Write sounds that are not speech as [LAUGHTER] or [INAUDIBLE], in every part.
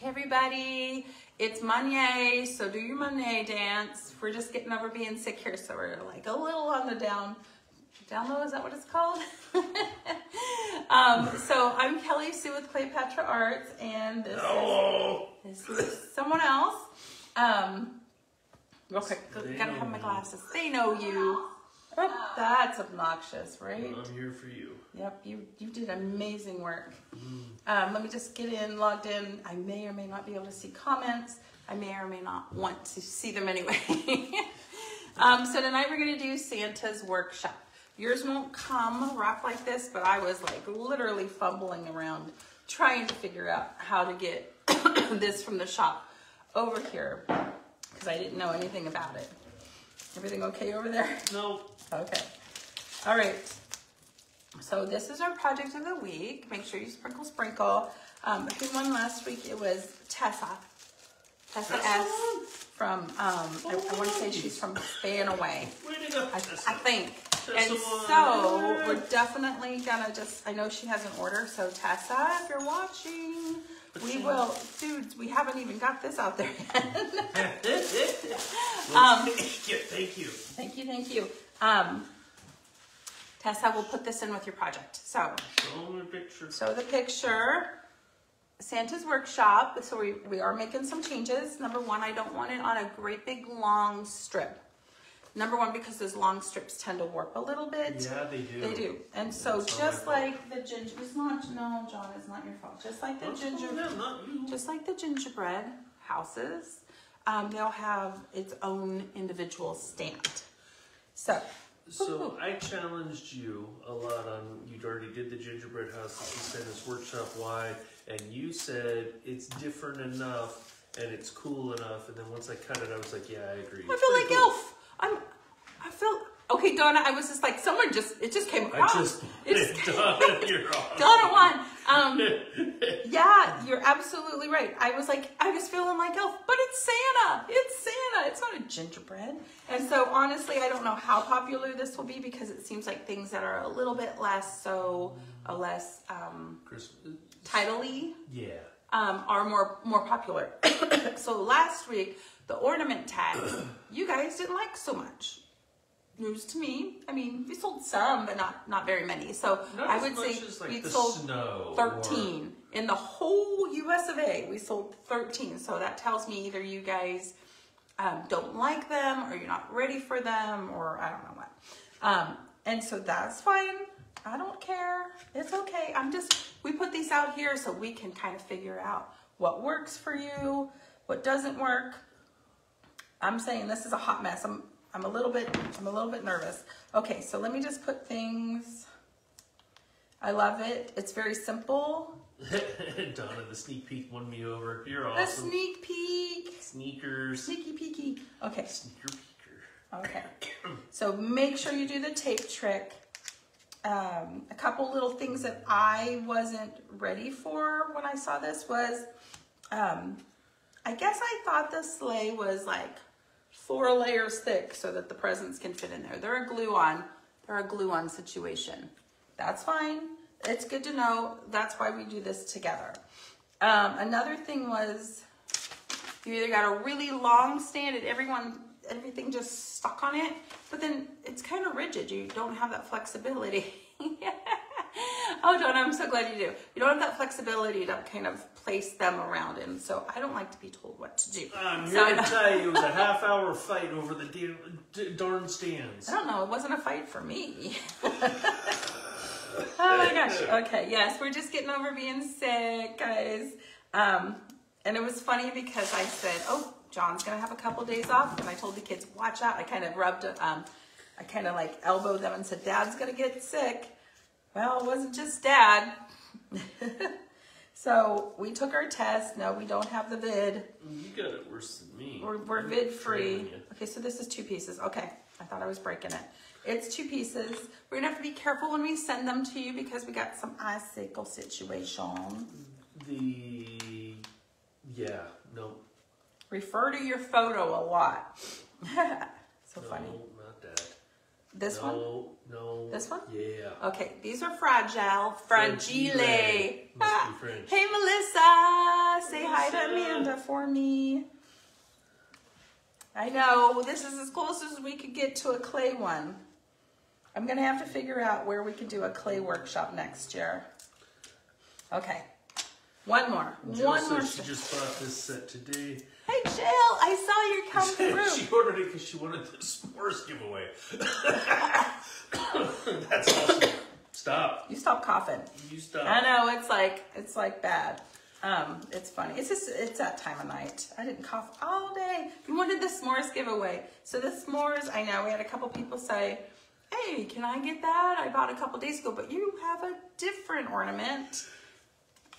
Hey everybody, it's Monday, so do your Monday dance. We're just getting over being sick here, so we're like a little on the down, down low, is that what it's called? [LAUGHS] um, so I'm Kelly Sue with Clayopatra Arts, and this Hello. is, this is someone else. Um, real quick, gotta have my glasses. They know you. Oh, that's obnoxious, right? I'm here for you. Yep, you you did amazing work. Um, let me just get in, logged in. I may or may not be able to see comments. I may or may not want to see them anyway. [LAUGHS] um, so tonight we're gonna do Santa's workshop. Yours won't come wrapped like this, but I was like literally fumbling around trying to figure out how to get [COUGHS] this from the shop over here because I didn't know anything about it. Everything okay over there? No. Okay. All right. So this is our project of the week. Make sure you sprinkle, sprinkle. Um, who won last week? It was Tessa. Tessa Tessa S. From, um, I, I want to say she's from Spanaway. Way to go. I, I think. Tessa And so we're definitely gonna just, I know she has an order, so Tessa, if you're watching, we will, dudes, we haven't even got this out there yet. [LAUGHS] um, thank you. Thank you. Thank you, thank you. Um, Tessa will put this in with your project. So, Show a picture. so the picture, Santa's workshop. So we, we are making some changes. Number one, I don't want it on a great big long strip. Number one, because those long strips tend to warp a little bit. Yeah, they do. They do. And so It's not just like the ginger, it's not, no, John, it's not your fault. Just like the What's ginger, going? Not you. just like the gingerbread houses, um, they'll have its own individual stand. So, So I challenged you a lot on you already did the gingerbread house that you said is workshop wide, and you said it's different enough and it's cool enough. And then once I cut it, I was like, yeah, I agree. I feel like cool. Elf. I okay, Donna. I was just like someone just. It just came I across. just It just- [LAUGHS] Donna, you're awesome. Donna won. Um, [LAUGHS] yeah, you're absolutely right. I was like, I was feeling like Elf, but it's Santa. It's Santa. It's not a gingerbread. And so, honestly, I don't know how popular this will be because it seems like things that are a little bit less so, a less um, titly Yeah. um, are more more popular. [COUGHS] so last week, the ornament tag, [COUGHS] you guys didn't like so much. News to me. I mean, we sold some, but not not very many. So Not I would say as, like, we sold snow or- thirteen in the whole U.S. of A. We sold thirteen. So that tells me either you guys um, don't like them, or you're not ready for them, or I don't know what. Um, and so that's fine. I don't care. It's okay. I'm just, we put these out here so we can kind of figure out what works for you, what doesn't work. I'm saying this is a hot mess. I'm, I'm a little bit, I'm a little bit nervous. Okay, so let me just put things. I love it. It's very simple. [LAUGHS] Donna, the sneak peek won me over. You're awesome. sneak peek. Sneakers. Sneaky peeky. Okay, Sneaker peeker. Okay. So make sure you do the tape trick. Um, a couple little things that I wasn't ready for when I saw this was, um, I guess I thought the sleigh was like four layers thick so that the presents can fit in there. They're a glue on. They're a glue on situation. That's fine. It's good to know. That's why we do this together. Um, another thing was you either got a really long stand and everyone everything just stuck on it, but then it's kind of rigid. You don't have that flexibility. [LAUGHS] [LAUGHS] oh, Donna, I'm so glad you do. You don't have that flexibility to kind of place them around, and so I don't like to be told what to do. I'm So here to tell you, it was a [LAUGHS] half hour fight over the da- d- darn stands. I don't know. It wasn't a fight for me. [LAUGHS] oh my gosh. Okay. Yes, we're just getting over being sick, guys. Um, and it was funny because I said, "Oh, John's gonna have a couple days off," and I told the kids, "Watch out." I kind of rubbed, um, I kind of like elbowed them and said, "Dad's gonna get sick." Well, it wasn't just Dad. [LAUGHS] so we took our test. No, we don't have the vid. Mm, you got it worse than me. We're, we're vid free. Okay, so this is two pieces. Okay, I thought I was breaking it. It's two pieces. We're gonna have to be careful when we send them to you because we got some icicle situation. The yeah, no, Refer to your photo a lot. [LAUGHS] so no, funny. This one? no, no. This one? Yeah. Okay, these are fragile. Fragile. Fragile. Must be Ah, French. Hey, Melissa. Say hi to Amanda for me. I know this is as close as we could get to a clay one. I'm gonna have to figure out where we could do a clay workshop next year. Okay, one more, Jill one more. she just bought this set today. Hey Jill, I saw you come [LAUGHS] she ordered it because she wanted the s'mores giveaway. [COUGHS] That's awesome. Stop. You stop coughing. You stop. I know it's like it's like bad. Um, it's funny. It's just it's that time of night. I didn't cough all day. You wanted the s'mores giveaway. So the s'mores, I know we had a couple people say, "Hey, can I get that? I bought a couple days ago, but you have a different ornament."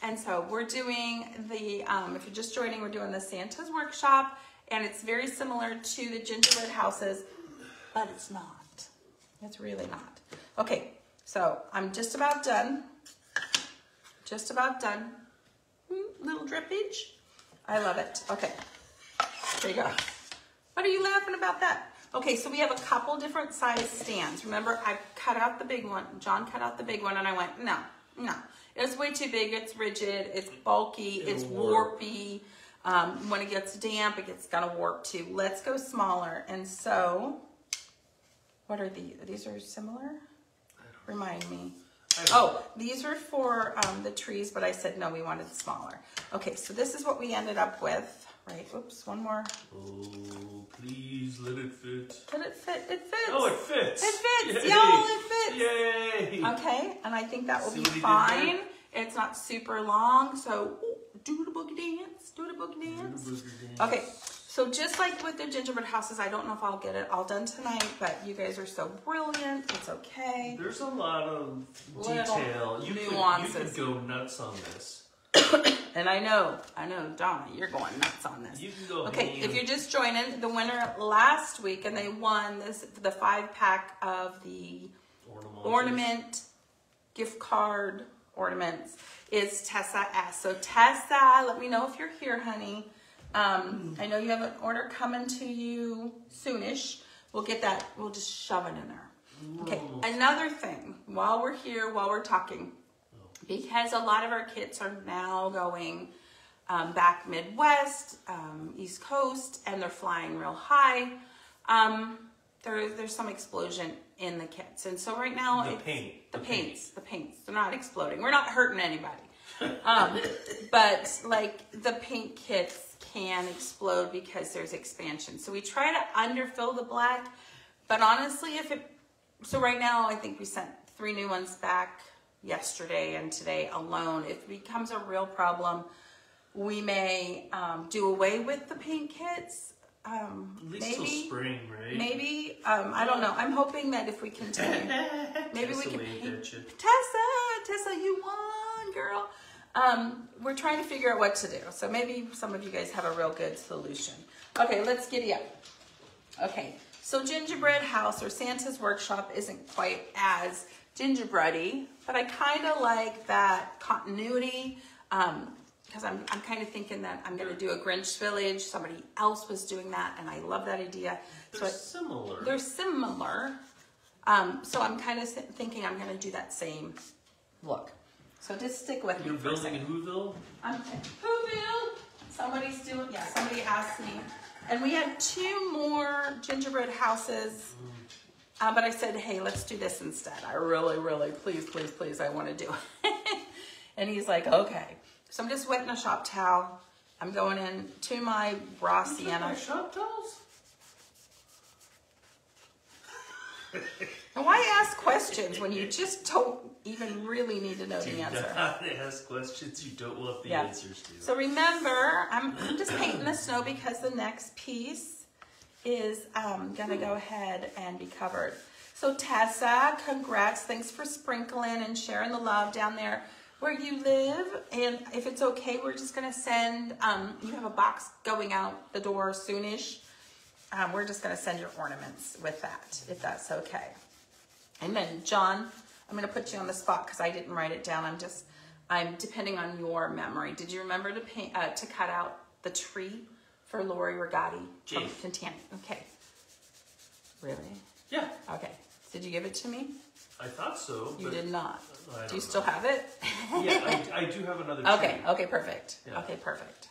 And so we're doing the. Um, if you're just joining, we're doing the Santa's workshop, and it's very similar to the gingerbread houses, but it's not. It's really not. Okay, so I'm just about done. Just about done. Hmm, little drippage. I love it. Okay, there you go. What are you laughing about that? Okay, so we have a couple different size stands. Remember, I cut out the big one. John cut out the big one, and I went, no, no. It's way too big. It's rigid. It's bulky. it's It'll warp. warpy. Um, when it gets damp, it gets gonna warp too. Let's go smaller. And so, what are these? These are similar. Remind me. Oh, these are for um, the trees, but I said no, we wanted smaller. Okay, so this is what we ended up with. Right, oops, one more. Oh, please let it fit. Did it fit? It fits. Oh, it fits. It fits, y'all, it fits. Yay. Okay, and I think that will See be what he did fine. It's not super long, so ooh, do the boogie dance. Do the boogie dance. Okay, so just like with the gingerbread houses, I don't know if I'll get it all done tonight, but you guys are so brilliant. It's okay. There's a lot of Little detail. You could, you could go nuts on this. [COUGHS] And I know, I know, Donna, you're going nuts on this. You can go Okay, if you're just joining, the winner last week, and they won this the five pack of the ornament gift card ornaments is Tessa S. So Tessa, let me know if you're here, honey. Um, I know you have an order coming to you soonish. We'll get that. We'll just shove it in there. Okay. Another thing, while we're here, while we're talking, because a lot of our kits are now going um, back Midwest, um, East Coast, and they're flying real high. Um, there, there's some explosion in the kits, and so right now The paint, the, the paints, the paints. They're not exploding. We're not hurting anybody. Um, [LAUGHS] but like the paint kits can explode because there's expansion. So we try to underfill the black, but honestly, if it so right now, I think we sent three new ones back yesterday and today alone. If it becomes a real problem, we may um, do away with the paint kits. Um, At least till maybe, spring, right? maybe. Um, I don't know. I'm hoping that if we continue, [LAUGHS] maybe we can paint. Tessa, Tessa, you won, girl. Um, we're trying to figure out what to do. So maybe some of you guys have a real good solution. Okay, let's giddy up. Okay, so gingerbread house or Santa's workshop isn't quite as gingerbready, but I kind of like that continuity. Um, because I'm, I'm kind of thinking that I'm going to do a Grinch Village. Somebody else was doing that, and I love that idea. So They're I- similar. they're similar. Um, so I'm kind of thinking I'm going to do that same look. So just stick with You're me a building in. Whoville? I'm Whoville. Somebody's doing. Yeah, somebody asked me, and we had two more gingerbread houses. Uh, but I said, hey, let's do this instead. I really, really, please, please, please, I want to do it. [LAUGHS] and he's like, okay. So I'm just wetting a shop towel. I'm going in to my raw You sienna. shop towels? And why ask questions when you just don't even really need to know Do the answer? not ask questions you don't want the Yeah. answers to. So remember, I'm, I'm just painting the snow because the next piece is um, gonna go ahead and be covered. So Tessa, congrats, thanks for sprinkling and sharing the love down there where you live. And if it's okay, we're just gonna send, um, you have a box going out the door soonish. Um, we're just gonna send your ornaments with that, if that's okay. And then John, I'm gonna put you on the spot because I didn't write it down. I'm just, I'm depending on your memory. Did you remember to paint, uh, to cut out the tree for Lori Rigatti from Jeez. Okay. Really? yeah, Okay. Did you give it to me? I thought so. You did not. Do you don't still have it? yeah, I, [LAUGHS] I do have another. Okay. tree. Okay. Perfect. Yeah. Okay. Perfect.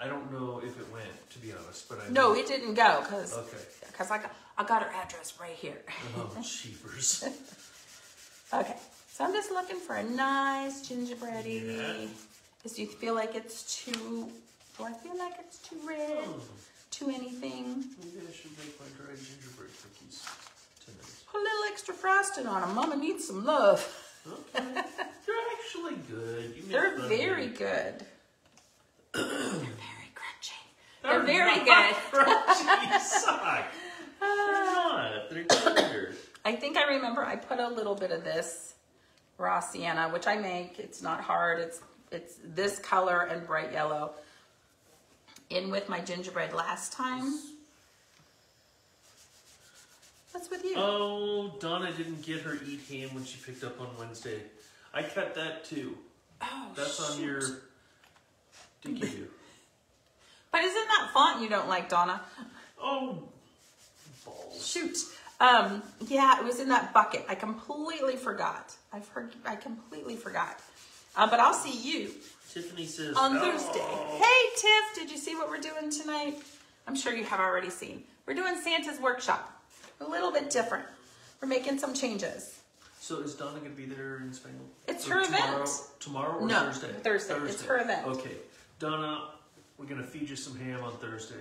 I don't know if it went, to be honest, but I No, know- it didn't go because Okay. because I got I got her address right here. Oh, [LAUGHS] cheapers. Okay, so I'm just looking for a nice gingerbready. Yeah. Is do you feel like it's too? Do I feel like it's too red? Oh, hmm. Too anything? maybe I should make my dried gingerbread cookies tonight. Put a little extra frosting on them. Mama needs some love. Okay. They're actually good. You They're very good. They're very crunchy. They're They're very good. [LAUGHS] Crunchy suck. They're not. They're tender. I think I remember I put a little bit of this raw sienna, which I make. It's not hard. It's it's this color and bright yellow in with my gingerbread last time. What's with you? Oh, Donna didn't get her eat ham when she picked up on Wednesday. I cut that too. oh, That's on your dinky do. [LAUGHS] But isn't that font you don't like, Donna? Oh, balls. Shoot. Um, yeah, it was in that bucket. I completely forgot. I for, I completely forgot. Uh, but I'll see you Tiffany says on "Oh." Thursday. Hey, Tiff, did you see what we're doing tonight? I'm sure you have already seen. We're doing Santa's workshop. A little bit different. We're making some changes. So is Donna gonna be there in Spain? It's Or her tomorrow, event. Tomorrow or No, Thursday? Thursday. It's her event. Okay, Donna, we're gonna feed you some ham on Thursday.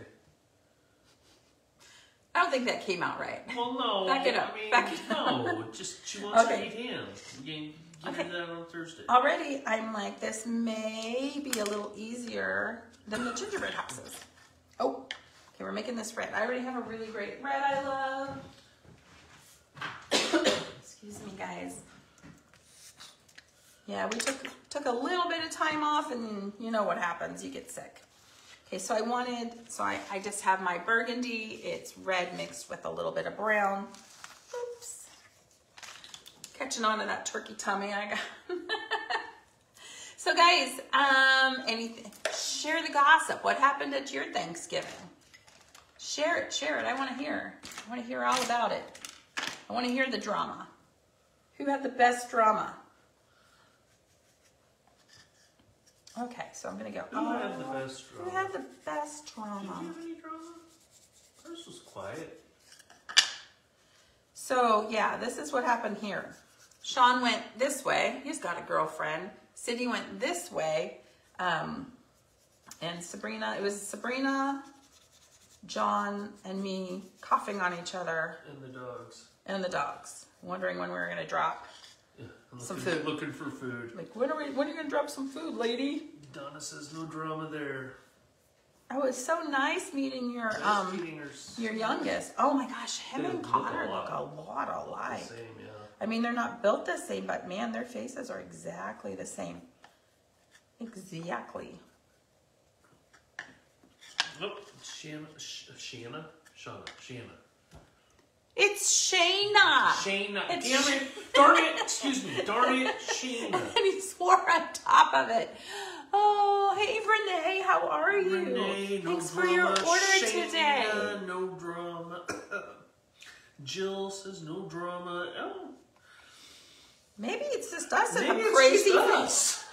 I don't think that came out right. Well, no. Back it up, I mean, back it no. Just she wants Okay. to eat ham. You can give Okay. her that on Thursday. Already, I'm like, this may be a little easier than the gingerbread houses. Oh, okay, we're making this red. I already have a really great red I love. [COUGHS] Excuse me, guys. Yeah, we took took a little bit of time off, and you know what happens. You get sick. Okay, so I wanted, so I, I just have my burgundy. It's red mixed with a little bit of brown. Oops. Catching on to that turkey tummy I got. [LAUGHS] so guys, um, anything, share the gossip. What happened at your Thanksgiving? Share it, share it. I want to hear. I want to hear all about it. I want to hear the drama. Who had the best drama? Okay, so I'm gonna go. Who had the oh, best Who drama? had the best Did you drama? have any drama? Hers was quiet. So yeah, this is what happened here. Sean went this way. He's got a girlfriend. Sydney went this way. Um, and Sabrina, it was Sabrina, John, and me coughing on each other And the dogs. and the dogs, wondering when we were gonna drop. Yeah, I'm Some looking, food. Looking for food. Like, when are we? When are you gonna drop some food, lady? Donna says no drama there. Oh, it was so nice meeting your Just um s- your youngest. Oh my gosh, him They and look Connor a look a lot alike. same, yeah. I mean, they're not built the same, but man, their faces are exactly the same. Exactly. Nope. Shanna, Sh- Shanna, Shauna, Shanna. It's Shayna. Shayna. It's Damn it! [LAUGHS] Darn it! Excuse me. Darn it, [LAUGHS] Shayna. and he swore on top of it. Oh, hey Renee, how are you? Renee, no Thanks drama. for your order Shayna, today. No drama. [COUGHS] Jill says no drama. Oh, Maybe it's just us and maybe the it's crazy us.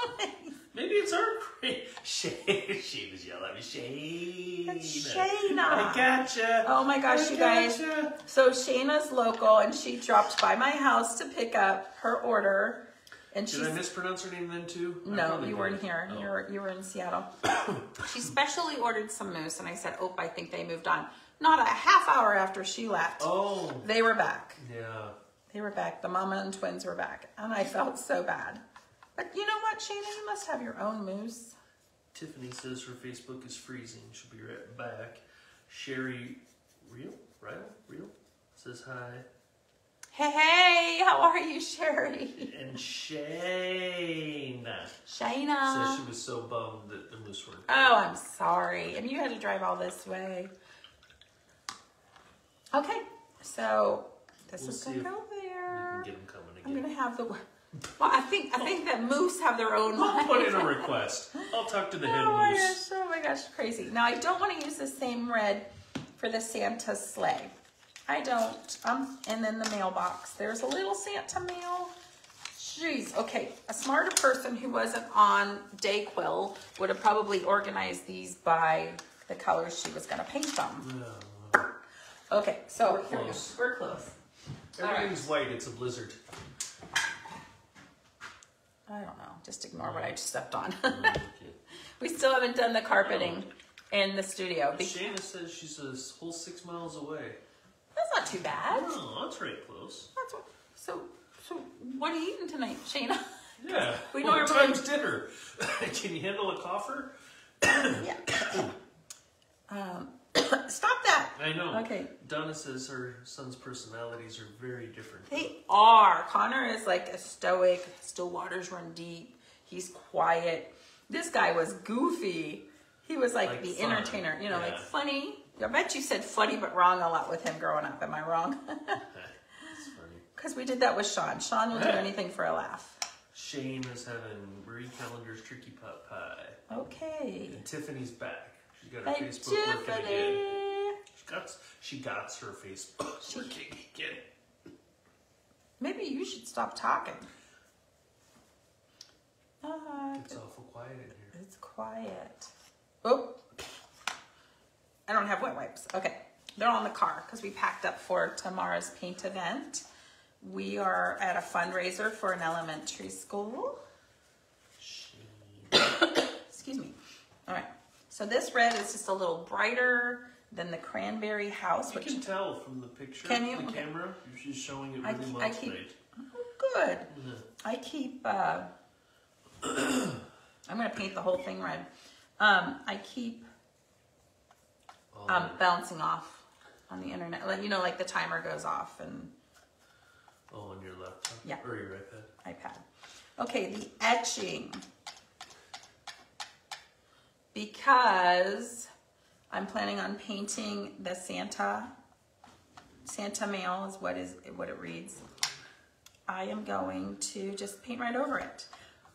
Maybe it's our crazy. [LAUGHS] Shayna, Shayna's yelling at me. Shayna. I gotcha. Oh my gosh, I you guys. So Shayna's local, and she dropped by my house to pick up her order. And Did I mispronounce her name then too? No, you weren't here. Oh. You were you were in Seattle. [COUGHS] she specially ordered some moose, and I said, "Oh, I think they moved on." Not a half hour after she left, Oh, they were back. yeah. They were back. The mama and twins were back, and I felt so bad. But you know what, Shayna? You must have your own moose. Tiffany says her Facebook is freezing. She'll be right back. Sherry, real, real, real, says hi. Hey, hey, how are you, Sherry? And Shayna Shayna. says she was so bummed that the moose weren't. Oh, I'm sorry. And you had to drive all this way. Okay, so this We'll is gonna go there. get them coming I'm gonna have the. Well, I think I think that moose have their own. I'll put in a request. I'll talk to the [LAUGHS] head Oh my moose. gosh! Oh my gosh! Crazy. Now I don't want to use the same red for the Santa sleigh. I don't. Um, and then the mailbox. There's a little Santa mail. Jeez, okay. A smarter person who wasn't on Dayquil would have probably organized these by the colors she was gonna paint them. No, Okay, so We're here we go. close. We're close. All right. everything's white. It's a blizzard. I don't know. Just ignore what I just stepped on. [LAUGHS] Okay. we still haven't done the carpeting in the studio. Be- Shayna says she's a whole six miles away. That's not too bad. Oh, that's right close. That's what, so. So what are you eating tonight, Shayna? Yeah. [LAUGHS] We what normally- time's dinner? [LAUGHS] Can you handle a coffer? yeah. [COUGHS] um, [COUGHS] stop that. I know. Okay. Donna says her son's personalities are very different. They are. Connor is like a stoic. Still waters run deep. He's quiet. This guy was goofy. He was like, Like the fun. entertainer. You know, like funny. I bet you said funny but wrong a lot with him growing up. Am I wrong? [LAUGHS] Because we did that with Sean. Sean will do anything for a laugh. Shane is having Marie Callender's tricky pot pie. Okay. And Tiffany's back. Got her Facebook working again. She got, she got her Facebook [COUGHS] working again. Maybe you should stop talking. Uh, It's awful quiet in here. It's quiet. Oh, I don't have wet wipes. Okay, they're on the car because we packed up for tomorrow's paint event. We are at a fundraiser for an elementary school. [COUGHS] Excuse me. All right. So this red is just a little brighter than the cranberry house, You which can tell from the picture, Can you? the camera. You're showing it really well I keep- tonight. oh, good. Yeah. I keep. Uh, [COUGHS] I'm gonna paint the whole thing red. Um, I keep um, bouncing off on the internet. Like, You know, like the timer goes off and Oh, on your laptop? Yeah. Or your iPad? iPad. Okay, the etching. Because I'm planning on painting the Santa, Santa mail is what is what it reads. I am going to just paint right over it.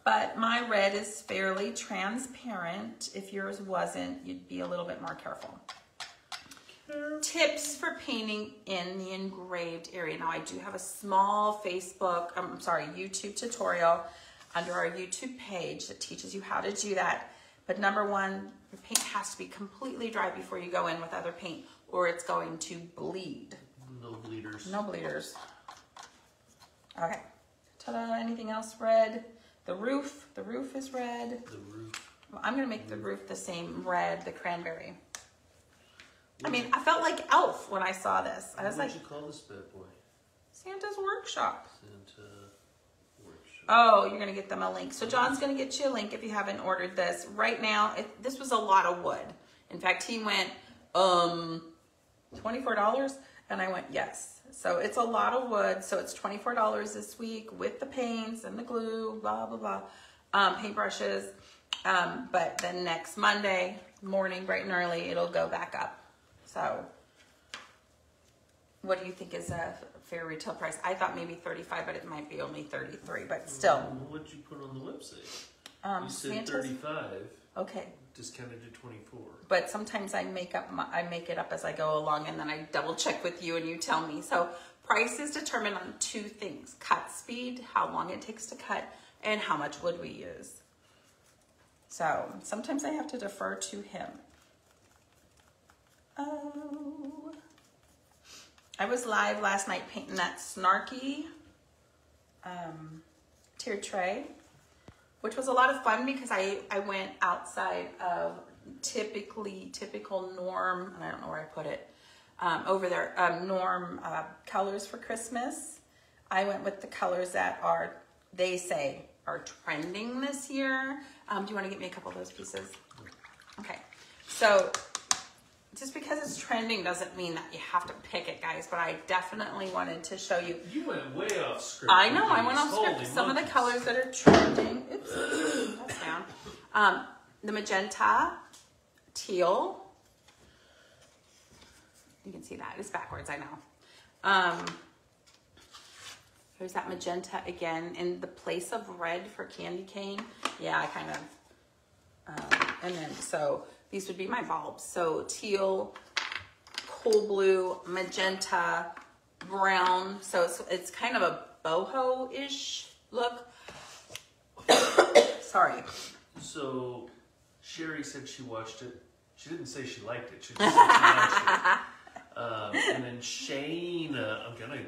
But my red is fairly transparent. If yours wasn't, you'd be a little bit more careful. Tips for painting in the engraved area. Now I do have a small Facebook, I'm sorry, YouTube tutorial under our YouTube page that teaches you how to do that. But number one, your paint has to be completely dry before you go in with other paint or it's going to bleed. No bleeders. No bleeders. Okay. Ta-da, anything else red? The roof, the roof is red. The roof. Well, I'm gonna make the roof the same red, the cranberry. I mean, I felt like Elf when I saw this. I was what like, you call this bad boy? Santa's workshop. Santa workshop. Oh, you're gonna get them a link. So John's gonna get you a link if you haven't ordered this. Right now, it, this was a lot of wood. In fact, he went, um, $24? And I went, yes. So it's a lot of wood. So it's $24 this week with the paints and the glue, blah, blah, blah, um, paintbrushes. Um, but then next Monday morning, bright and early, it'll go back up. So what do you think is a fair retail price? I thought maybe 35, but it might be only 33, but still. What'd you put on the website? Um, you said Santa's- 35, Okay. discounted to 24. But sometimes I make up my, I make it up as I go along and then I double check with you and you tell me. So price is determined on two things. Cut speed, how long it takes to cut, and how much wood we use. So sometimes I have to defer to him. Oh. I was live last night painting that snarky um, tier tray, which was a lot of fun because I, I went outside of typically typical norm, and I don't know where I put it, um, over there, um, norm uh, colors for Christmas. I went with the colors that are, they say, are trending this year. Um, do you want to get me a couple of those pieces? Okay. So just because it's trending doesn't mean that you have to pick it, guys, but I definitely wanted to show you. You went way off script. I know, I went off script. Holy Some of the colors that are trending. Oops, that's down. Um, the magenta, teal. You can see that. It's backwards, I know. Um, here's that magenta again in the place of red for candy cane. Yeah, I kind of. Um, and then, so these would be my bulbs. So teal, cool blue, magenta, brown. So it's, it's kind of a boho-ish Look. [COUGHS] Sorry. So, Sherry said she watched it. She didn't say she liked it. She just said she watched it. [LAUGHS] Um, and then Shayna, I'm gonna.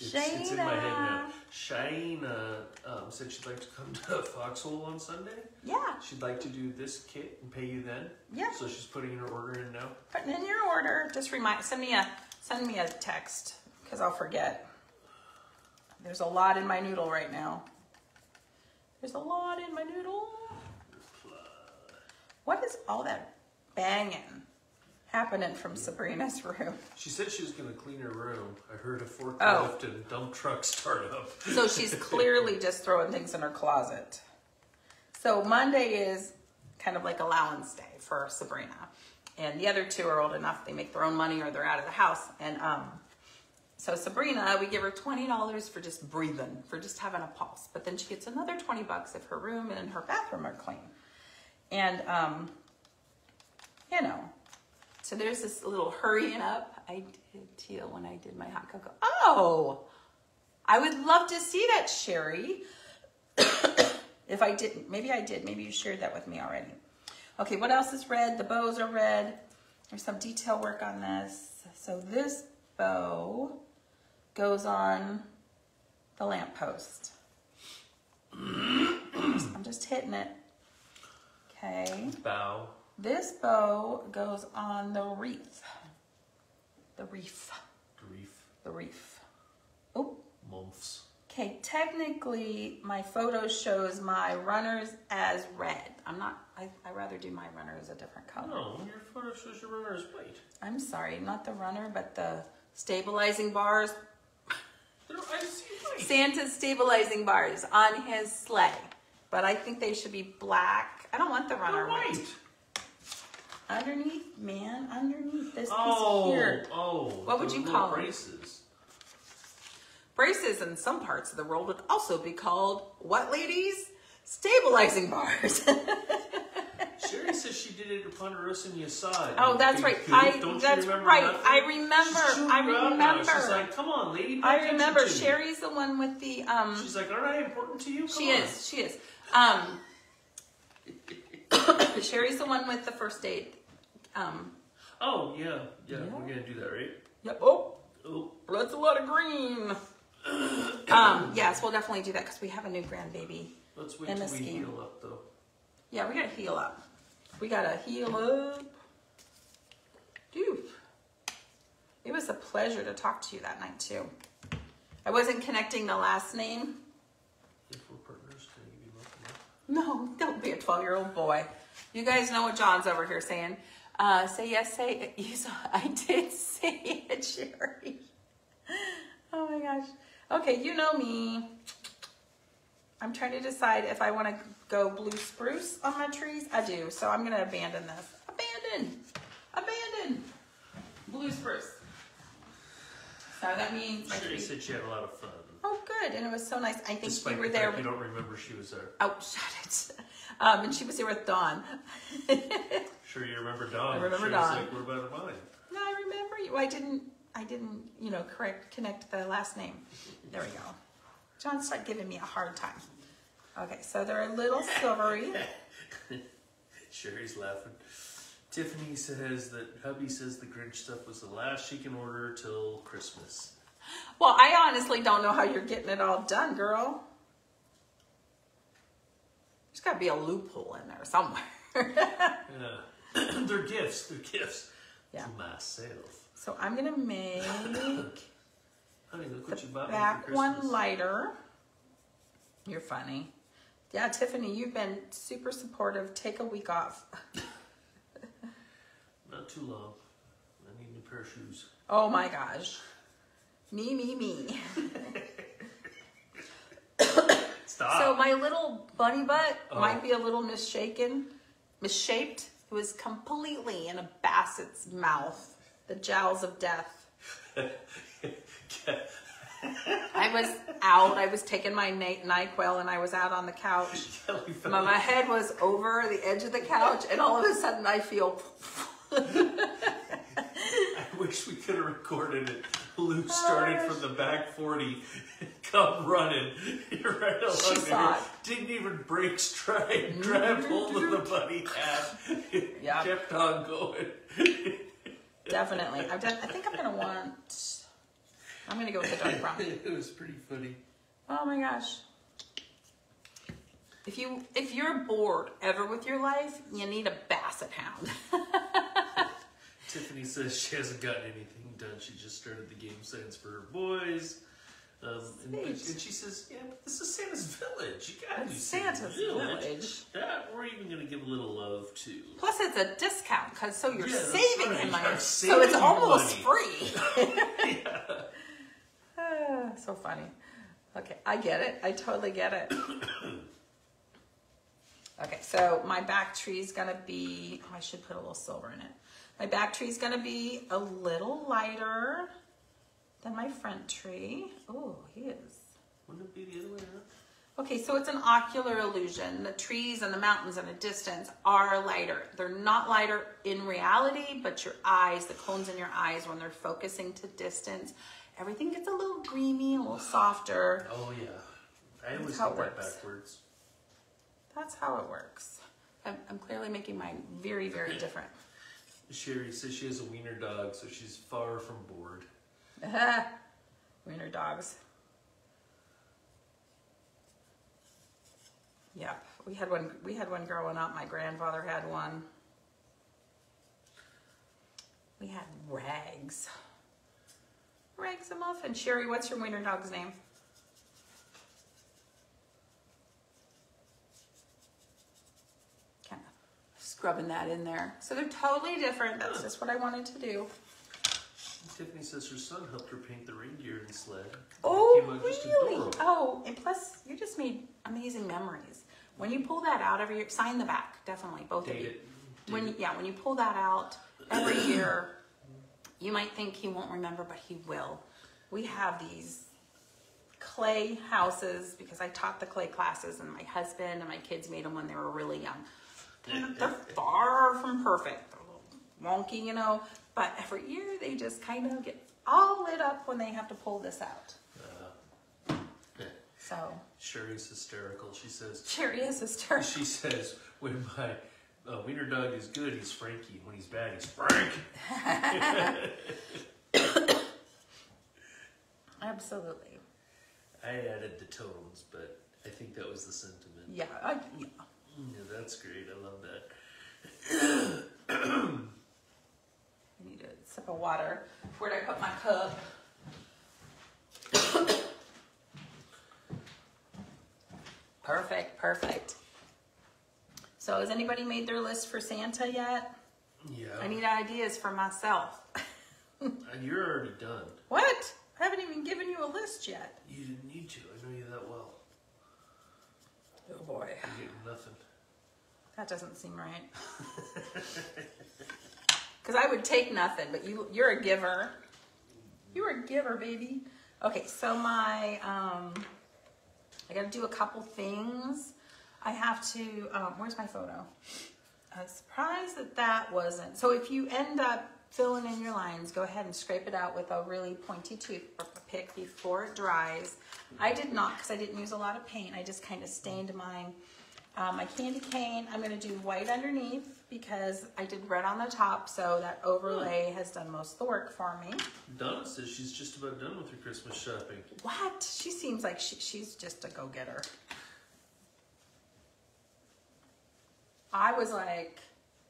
It's, it's in my head now. Shayna um, said she'd like to come to [LAUGHS] Foxhole on Sunday. Yeah. She'd like to do this kit and pay you then. Yeah. So she's putting her order in now. Putting in your order. Just remind. Send me a send me a text because I'll forget. There's a lot in my noodle right now. There's a lot in my noodle. What is all that banging happening from Sabrina's room? She said she was gonna clean her room. I heard a forklift Oh. and dump truck start up. So she's [LAUGHS] clearly just throwing things in her closet. So Monday is kind of like allowance day for Sabrina. And the other two are old enough, they make their own money or they're out of the house. And um, so Sabrina, we give her $20 for just breathing, for just having a pulse. But then she gets another 20 bucks if her room and her bathroom are clean. And, um, you know, so there's this little hurrying up. I did teal when I did my hot cocoa. Oh, I would love to see that, Sherry. [COUGHS] if I didn't, maybe I did. Maybe you shared that with me already. Okay, what else is red? The bows are red. There's some detail work on this. So this bow goes on the lamppost. [COUGHS] I'm just hitting it. Okay. Bow. This bow goes on the wreath. The reef. Grief. The reef. Oh, Months. Okay, technically, my photo shows my runners as red. I'm not, I, I rather do my runner as a different color. No, your photo shows your runner is white. I'm sorry, not the runner, but the stabilizing bars. They're, I see white. Santa's stabilizing bars on his sleigh. But I think they should be black. I don't want the runner They're white. Underneath, man, underneath this piece Oh, here. oh. What would you call call 'em? braces? Braces in some parts of the world would also be called what, ladies? Stabilizing bars. [LAUGHS] Sherry says she did it at Ponderosa and you saw. Oh, that's right. I Don't that's remember right. nothing? I remember. She's I her now. She's remember. like, come on, lady. I remember. Sherry's the one with the um. She's like, aren't I important to you? Come She on. is. She is. Um. [COUGHS] Sherry's the one with the first aid. Um. Oh, yeah, yeah, Yeah. We're gonna do that, right? Yep. Oh, Oh, that's a lot of green. [COUGHS] um. Yes, we'll definitely do that because we have a new grandbaby. let's wait till we scheme. heal up, though. Yeah, we gotta heal up. We gotta heal up. Dude, it was a pleasure to talk to you that night too. I wasn't connecting the last name. If we're partners, can you love? No, don't be a 12 year old boy. You guys know what John's over here saying. Uh, say yes, say. [LAUGHS] You saw, I did [LAUGHS] say it, Sherry. Oh my gosh. Okay, you know me. I'm trying to decide if I want to go blue spruce on my trees. I do, so I'm going to abandon this. Abandon. Abandon. Blue spruce. So that means Sherry said she had a lot of fun. Oh, good, and it was so nice. I think Despite you were the there. fact you don't remember she was there. Oh, shut it. Um, and she was here with Dawn. Sure, you remember Dawn. I remember she Dawn. Like, what about mine? No, I remember you. I didn't. I didn't. You know, correct connect the last name. There we go. John started giving me a hard time. Okay, so they're a little silvery. [LAUGHS] Sherry's laughing. Tiffany says that hubby says the Grinch stuff was the last she can order till Christmas. Well, I honestly don't know how you're getting it all done, girl. There's got to be a loophole in there somewhere. [LAUGHS] Yeah. [CLEARS THROAT] They're gifts. They're gifts Yeah. to myself. so I'm gonna make [COUGHS] Honey, look the what you bought me for back one lighter. You're funny. Yeah, Tiffany, you've been super supportive. Take a week off. [LAUGHS] Not too long. I need a new pair of shoes. Oh my gosh. Me, me, me. [LAUGHS] Stop. So my little bunny butt Oh. might be a little misshaken, misshaped. It was completely in a basset's mouth, the jowls of death. [LAUGHS] I was out. I was taking my Nyquil and I was out on the couch. My, my head was over the edge of the couch, and all of a sudden I feel. [LAUGHS] I wish we could have recorded it. Luke started from the back 40, come running [LAUGHS] right along She there. it. Didn't even break stride, mm-hmm. grabbed hold of the bunny hat, [LAUGHS] Yeah. kept on going. Definitely. I've done, I think I'm gonna want. I'm gonna go with the dark brown. [LAUGHS] it was pretty funny. Oh my gosh. If you if you're bored ever with your life, you need a basset hound. Tiffany says she hasn't gotten anything done. She just started the game signs for her boys. Um, and, and she says, "Yeah, but this is Santa's village. You gotta do Santa's village. That we're even gonna give a little love to." Plus, it's a discount because so you're Yeah, saving right. him money, so it's almost free. Ah, [LAUGHS] [LAUGHS] so funny. Okay, I get it. I totally get it. [COUGHS] okay, so my back tree is gonna be. Oh, I should put a little silver in it. My back tree is gonna be a little lighter than my front tree. Oh, he is. Wouldn't it be the other way around? Okay, so it's an ocular illusion. The trees and the mountains in a distance are lighter. They're not lighter in reality, but your eyes, the cones in your eyes, when they're focusing to distance, everything gets a little dreamy, a little softer. Oh yeah, I always get that backwards. That's how it works. I'm, I'm clearly making mine very, very different. Sherry says she has a wiener dog, so she's far from bored. [LAUGHS] Wiener dogs. Yep, we had one. We had one growing up. My grandfather had one. We had Rags. Rags a muffin. Sherry, what's your wiener dog's name? Kind of scrubbing that in there. So they're totally different. That's just what I wanted to do. Tiffany says her son helped her paint the reindeer and sled. Oh, It came out just really? Oh, and plus, you just made amazing memories. When you pull that out every year, sign the back, definitely, both of you. it. When it. yeah, when you pull that out every [CLEARS THROAT] year, you might think he won't remember, but he will. We have these clay houses because I taught the clay classes, and my husband and my kids made them when they were really young. They're, they're far from perfect. They're a little wonky, you know, but every year they just kind of get all lit up when they have to pull this out. Yeah. So Sherry's hysterical. She says Cherry is hysterical. she says when my uh, wiener dog is good, he's Frankie. When he's bad, he's Frank. [LAUGHS] Absolutely. I added the tones, but I think that was the sentiment. Yeah, I, yeah. Yeah, that's great. I love that. [CLEARS THROAT] I need a sip of water. Where'd I put my cup? [COUGHS] perfect, perfect. So has anybody made their list for Santa yet? Yeah. I need ideas for myself. [LAUGHS] Uh, You're already done. What? I haven't even given you a list yet. You didn't need to. I know you that well. Oh boy. You're getting nothing. That doesn't seem right. [LAUGHS] Because I would take nothing, but you you're a giver. You're a giver, baby. Okay, so my um, I got to do a couple things. I have to. Um, where's my photo? I'm surprised that that wasn't. So if you end up filling in your lines, go ahead and scrape it out with a really pointy toothpick before it dries. I did not because I didn't use a lot of paint. I just kind of stained mine. Um, my candy cane, I'm going to do white underneath because I did red on the top, so that overlay hmm. has done most of the work for me. Donna says she's just about done with her Christmas shopping. What? She seems like she, she's just a go-getter. I was like,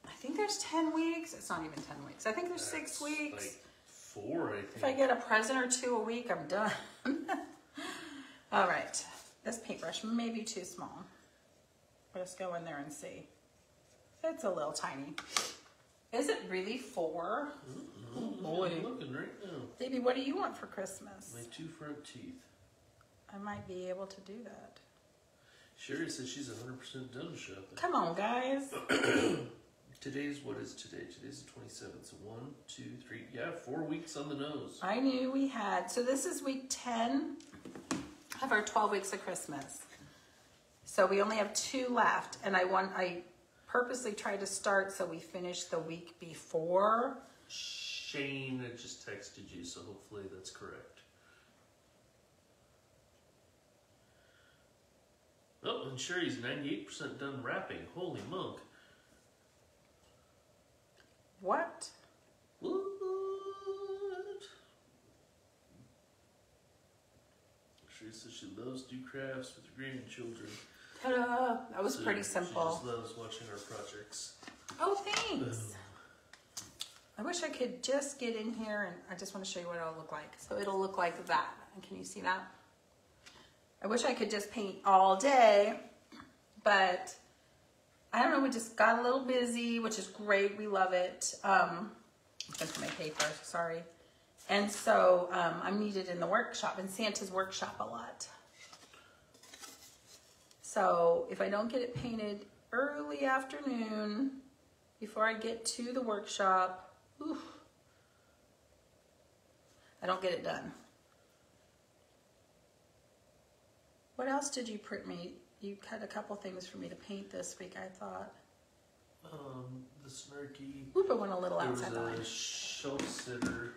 I think there's 10 weeks. It's not even 10 weeks. I think there's six weeks. Like four, I think. If I get a present or two a week, I'm done. [LAUGHS] All right. This paintbrush may be too small. Let's go in there and see. It's a little tiny. Is it really four? Oh boy. I'm looking right now. Baby, what do you want for Christmas? My two front teeth. I might be able to do that. Sherry says she's 100% done shopping. Come on, guys. [COUGHS] Today's, what is today? Today's the 27th. So one, two, three. Yeah, four weeks on the nose. I knew we had. So this is week 10 of our 12 weeks of Christmas. So we only have two left, and I want I purposely tried to start so we finish the week before. Shane just texted you, so hopefully that's correct. Oh, and Sherry's 98% done wrapping. Holy monk. What? What? Sherry says she loves to do crafts with her grandchildren. Ta-da! That was So pretty She simple. just loves watching our projects. Oh, thanks. I wish I could just get in here and I just want to show you what it'll look like. So it'll look like that. Can you see that? I wish I could just paint all day, but I don't know, we just got a little busy, which is great. We love it. Um, into my paper, sorry. And so um, I'm needed in the workshop, in Santa's workshop a lot. So if I don't get it painted early afternoon, before I get to the workshop, oof, I don't get it done. What else did you print me? You cut a couple things for me to paint this week, I thought. Um, the snarky. Oop, I went a little There outside the line. a shelf sitter.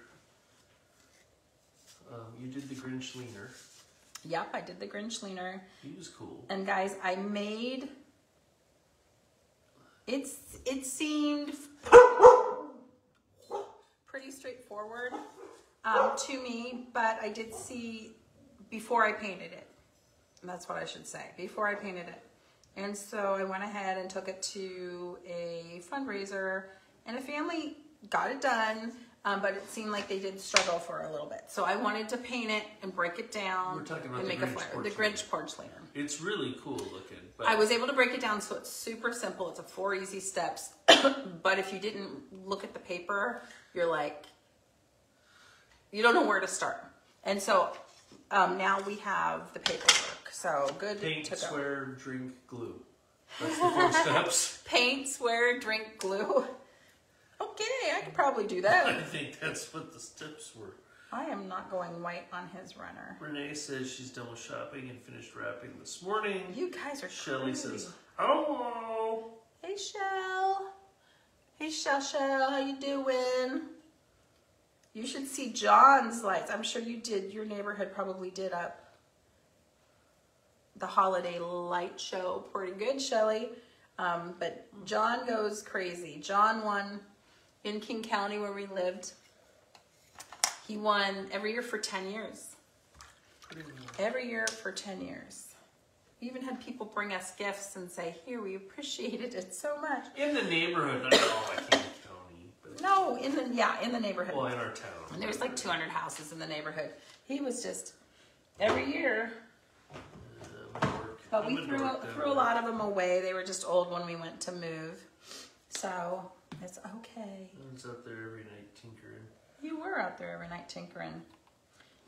Um, you did the Grinch leaner. Yep, I did the Grinch leaner. He was cool. And guys, I made it's it seemed pretty straightforward um, to me, but I did see before I painted it. That's what I should say. Before I painted it. And so I went ahead and took it to a fundraiser, and a family got it done, um, but it seemed like they did struggle for a little bit. So I wanted to paint it and break it down We're talking about and the make a Grinch flare. porch The Grinch porch lantern. It's really cool looking. But I was able to break it down so it's super simple. It's a four easy steps. [COUGHS] but if you didn't look at the paper, you're like, you don't know where to start. And so um, now we have the paperwork. So good paint, to go. swear, drink, glue. That's the four [LAUGHS] steps. Paint, swear, drink, glue. Okay, I could probably do that. [LAUGHS] I think that's what the steps were. I am not going white on his runner. Renee says she's done with shopping and finished wrapping this morning. You guys are Shelly says, "Oh, Hey, Shell. Hey, Shell, Shell, how you doing? You should see John's lights. I'm sure you did. Your neighborhood probably did up the holiday light show pretty good, Shelly. Um, but John goes crazy. John won in King County where we lived. He won every year for 10 years. Every year for 10 years. We even had people bring us gifts and say, Here, we appreciated it so much. In the neighborhood, not all King County, No, in the yeah, in the neighborhood. well, in our town. And there's like 200 houses in the neighborhood. He was just every year, Uh, I'm a dork. but we threw threw a lot of them away. They were just old when we went to move, so it's okay. I was out there every night tinkering. You were out there every night tinkering.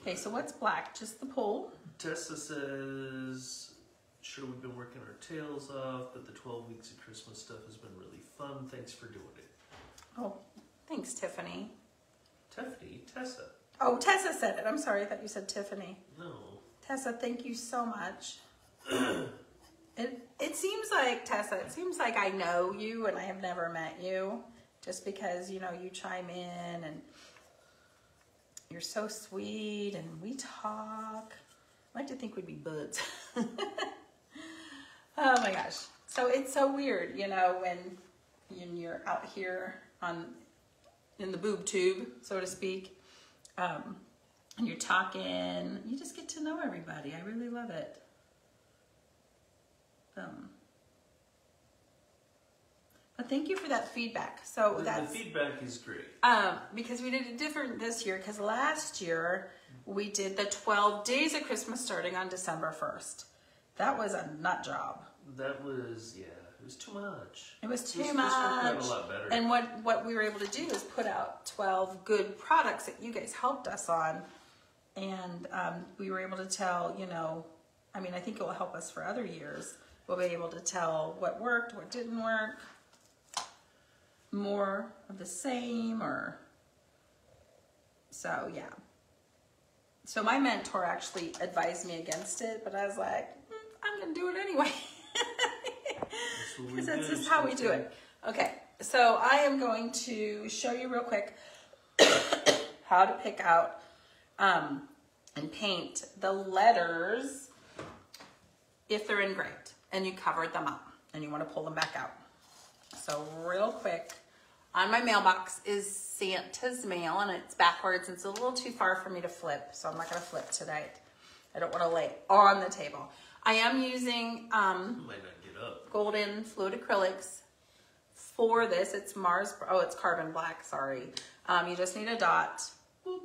Okay, so what's black? Just the pole. Tessa says, sure we've been working our tails off, but the 12 weeks of Christmas stuff has been really fun. Thanks for doing it. Oh, thanks, Tiffany. Tiffany, Tessa. Oh, Tessa said it. I'm sorry, I thought you said Tiffany. No. Tessa, thank you so much. [CLEARS THROAT] it it seems like Tessa, it seems like I know you and I have never met you. Just because, you know, you chime in and you're so sweet and we talk. I like to think we'd be buds. [LAUGHS] oh my gosh. So it's so weird, you know, when you're out here on in the boob tube, so to speak. Um, and you're talking, you just get to know everybody. I really love it. Um, but thank you for that feedback. So The, the feedback is great. um, because we did it different this year. Because last year we did the 12 days of Christmas starting on December 1st. That was a nut job. That was, yeah, it was too much. It was too worked out much. better. And what, what we were able to do is put out 12 good products that you guys helped us on. And um, we were able to tell, you know, I mean, I think it will help us for other years. We'll be able to tell what worked, what didn't work, more of the same, or so, yeah. So my mentor actually advised me against it, but I was like, "Mm, I'm going to do it anyway. That's Because [LAUGHS] that's do, just how we do it. Okay, so I am going to show you real quick [COUGHS] how to pick out um, and paint the letters if they're engraved and you covered them up and you want to pull them back out. So real quick, on my mailbox is Santa's mail and it's backwards. It's a little too far for me to flip, so I'm not gonna flip tonight. I don't wanna lay on the table. I am using um, golden fluid acrylics for this. It's Mars, oh, it's carbon black, sorry. Um, you just need a dot. Boop.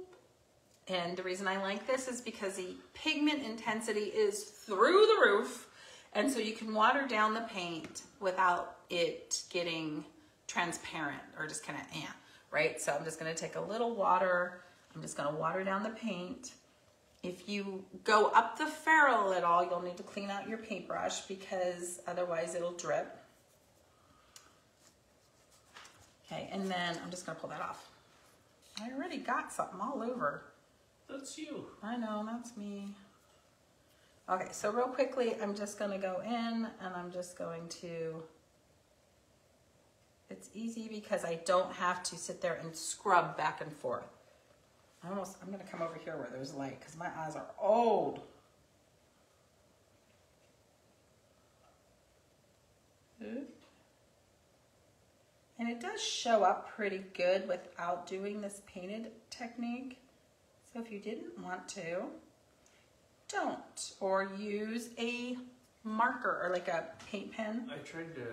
And the reason I like this is because the pigment intensity is through the roof. And so you can water down the paint without it getting transparent or just kind of eh, right? So I'm just gonna take a little water. I'm just gonna water down the paint. If you go up the ferrule at all, you'll need to clean out your paintbrush because otherwise it'll drip. Okay, and then I'm just gonna pull that off. I already got something all over. That's you. I know, that's me. Okay, so real quickly, I'm just gonna go in and I'm just going to, it's easy because I don't have to sit there and scrub back and forth. I almost, I'm gonna come over here where there's light because my eyes are old. And it does show up pretty good without doing this painted technique. So if you didn't want to, don't. Or use a marker or like a paint pen. I tried to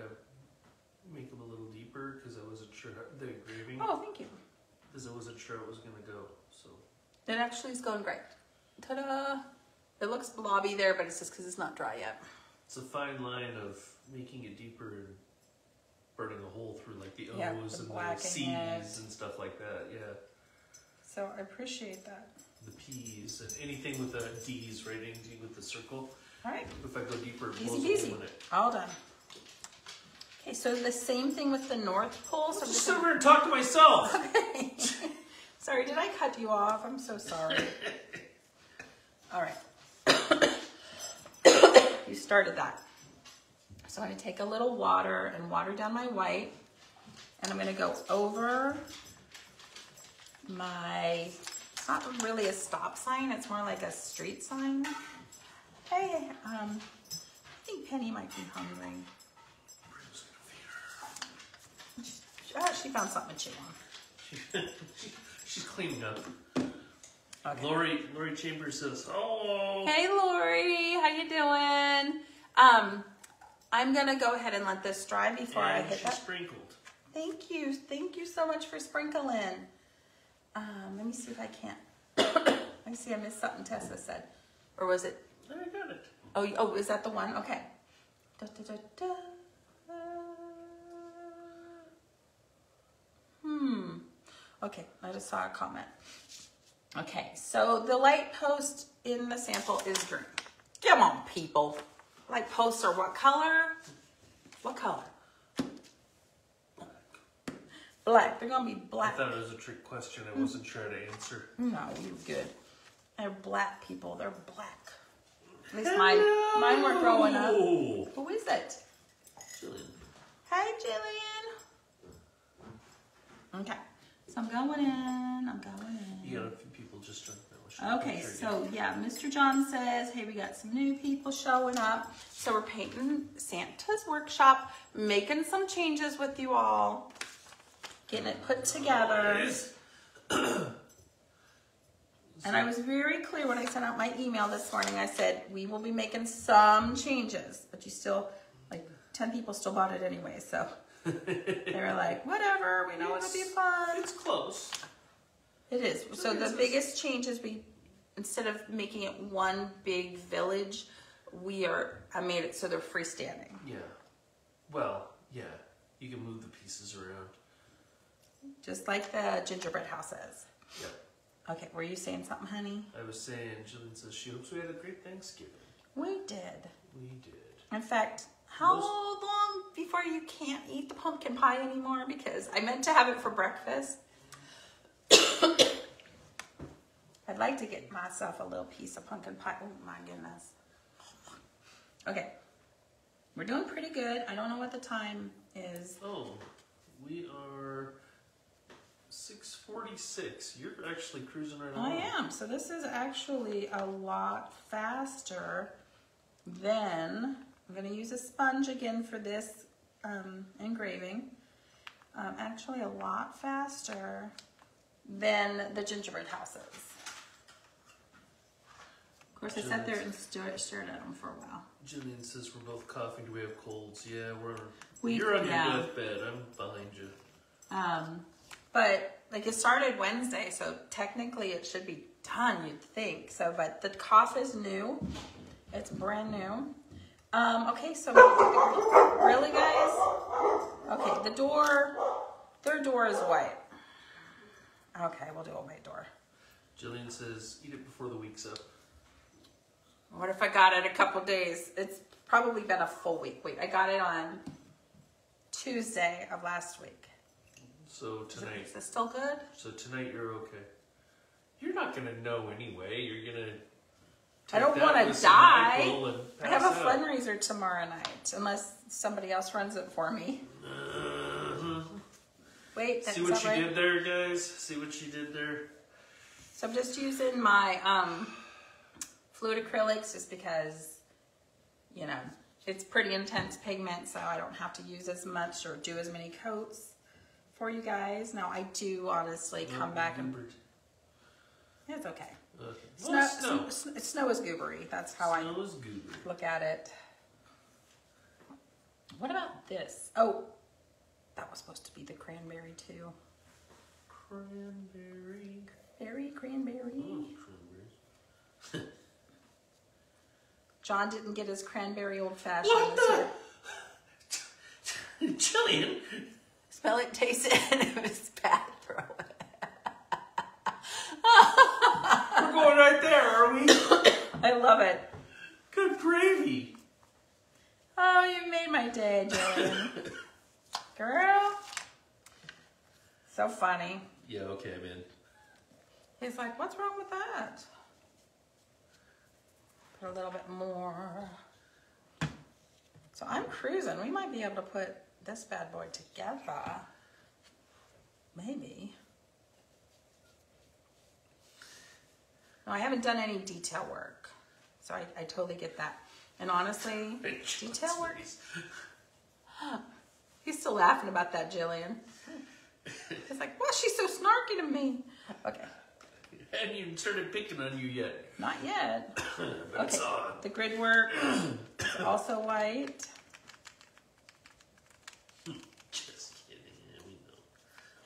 make them a little deeper because I wasn't sure the engraving Oh, thank you. because I wasn't sure it was gonna go. So It actually is going great. Ta-da! It looks blobby there, but it's just because it's not dry yet. it's a fine line of making it deeper and burning a hole through like the O's Yeah, the and the C's it. and stuff like that. Yeah, So I appreciate that. The P's and anything with a D's, right? Anything with the circle. All right, If I go deeper, it easy blows peasy. it. All done. Okay, so the same thing with the North Pole. So I'm Just sit over and talk to myself. [LAUGHS] Okay. sorry, did I cut you off? I'm so sorry. [LAUGHS] All right. you started that. So I'm going to take a little water and water down my white. And I'm going to go over my, it's not really a stop sign, it's more like a street sign. Hey, um, I think Penny might be hungry. Oh, she found something to chew on. [LAUGHS] She's cleaning up. Okay. Lori, Lori Chambers says, "Oh, Hey Lori, how you doing? Um, I'm gonna go ahead and let this dry before I and hit she that. sprinkled." Thank you, thank you so much for sprinkling. Um, let me see if I can't. [COUGHS] let me see, I missed something Tessa said, or was it? I got it. Oh, oh, is that the one? Okay. Da, da, da. Hmm. Okay, I just saw a comment. Okay, so the light post in the sample is green. Come on, people. Light posts are what color? What color? Black. They're gonna be black. I thought it was a trick question. I mm. wasn't sure how to answer. No, you're good. They're black people. They're black. At least mine, mine were growing up. Who is it? Jillian. Hi, Jillian. Okay, so I'm going in. I'm going in. You got a few people just joined now. Okay, so yeah, Mr. John says, hey, we got some new people showing up. So we're painting Santa's workshop, making some changes with you all, getting it put together. [COUGHS] And I was very clear when I sent out my email this morning. I said, we will be making some changes, but you still, like, 10 people still bought it anyway. So [LAUGHS] they were like, whatever, we know it'll be fun. It's close. It is. So the biggest change is we, instead of making it one big village, we are, I made it so they're freestanding. Yeah. Well, yeah. You can move the pieces around. Just like the gingerbread houses. Yep. Okay, were you saying something, honey? I was saying, Jillian says she hopes we had a great Thanksgiving. We did. We did. In fact, how Most- long before you can't eat the pumpkin pie anymore? Because I meant to have it for breakfast. [COUGHS] I'd like to get myself a little piece of pumpkin pie. Oh my goodness. Okay. We're doing pretty good. I don't know what the time is. Oh, we are 646. You're actually cruising right along. I am. So this is actually a lot faster than, I'm going to use a sponge again for this um, engraving. Um, actually, a lot faster than the gingerbread houses. Of course, I sat there and stared, stared at them for a while. Jillian says we're both coughing. Do we have colds? Yeah, we're. We- you're on your deathbed. I'm behind you. Um, but like it started Wednesday, so technically it should be done, you'd think. So, but the cough is new. It's brand new. Um, okay, so really, guys? Okay, the door, their door is white. Okay, we'll do a white door. Jillian says eat it before the week's up. What if I got it a couple days? It's probably been a full week. Wait, I got it on Tuesday of last week. So tonight, is it still good? so tonight you're okay. You're not gonna know anyway. You're gonna. I don't wanna die. I have a out. fundraiser tomorrow night, unless somebody else runs it for me. Uh-huh. Wait, that's See what you right. did there, guys? See what you did there? So I'm just using my um, fluid acrylics just because, you know, it's pretty intense pigment, so I don't have to use as much or do as many coats for you guys. Now I do honestly come back and Hubert. it's okay. Okay. Snow, Well, snow. snow. snow is goobery. That's how I Snow is look at it. What about this? Oh, that was supposed to be the cranberry too. Cranberry. Berry, cranberry. Oh. [LAUGHS] John didn't get his cranberry old fashioned What the? year. [LAUGHS] Jillian. Smell it, taste [LAUGHS] it, and if it's bad, throw it. We're going right there, are we? [COUGHS] I love it. Good gravy. Oh, you made my day, Jillian. [COUGHS] Girl. So funny. Yeah, okay, man. He's like, what's wrong with that? Put a little bit more. So I'm cruising. We might be able to put this bad boy together. Maybe. No, I haven't done any detail work. So I, I totally get that. And honestly, [LAUGHS] detail work, [GASPS] he's still laughing about that, Jillian. He's like, well, she's so snarky to me. Okay, Hadn't even started picking on you yet. not yet. [COUGHS] Okay, the grid work is also white. Just kidding. We know. We know.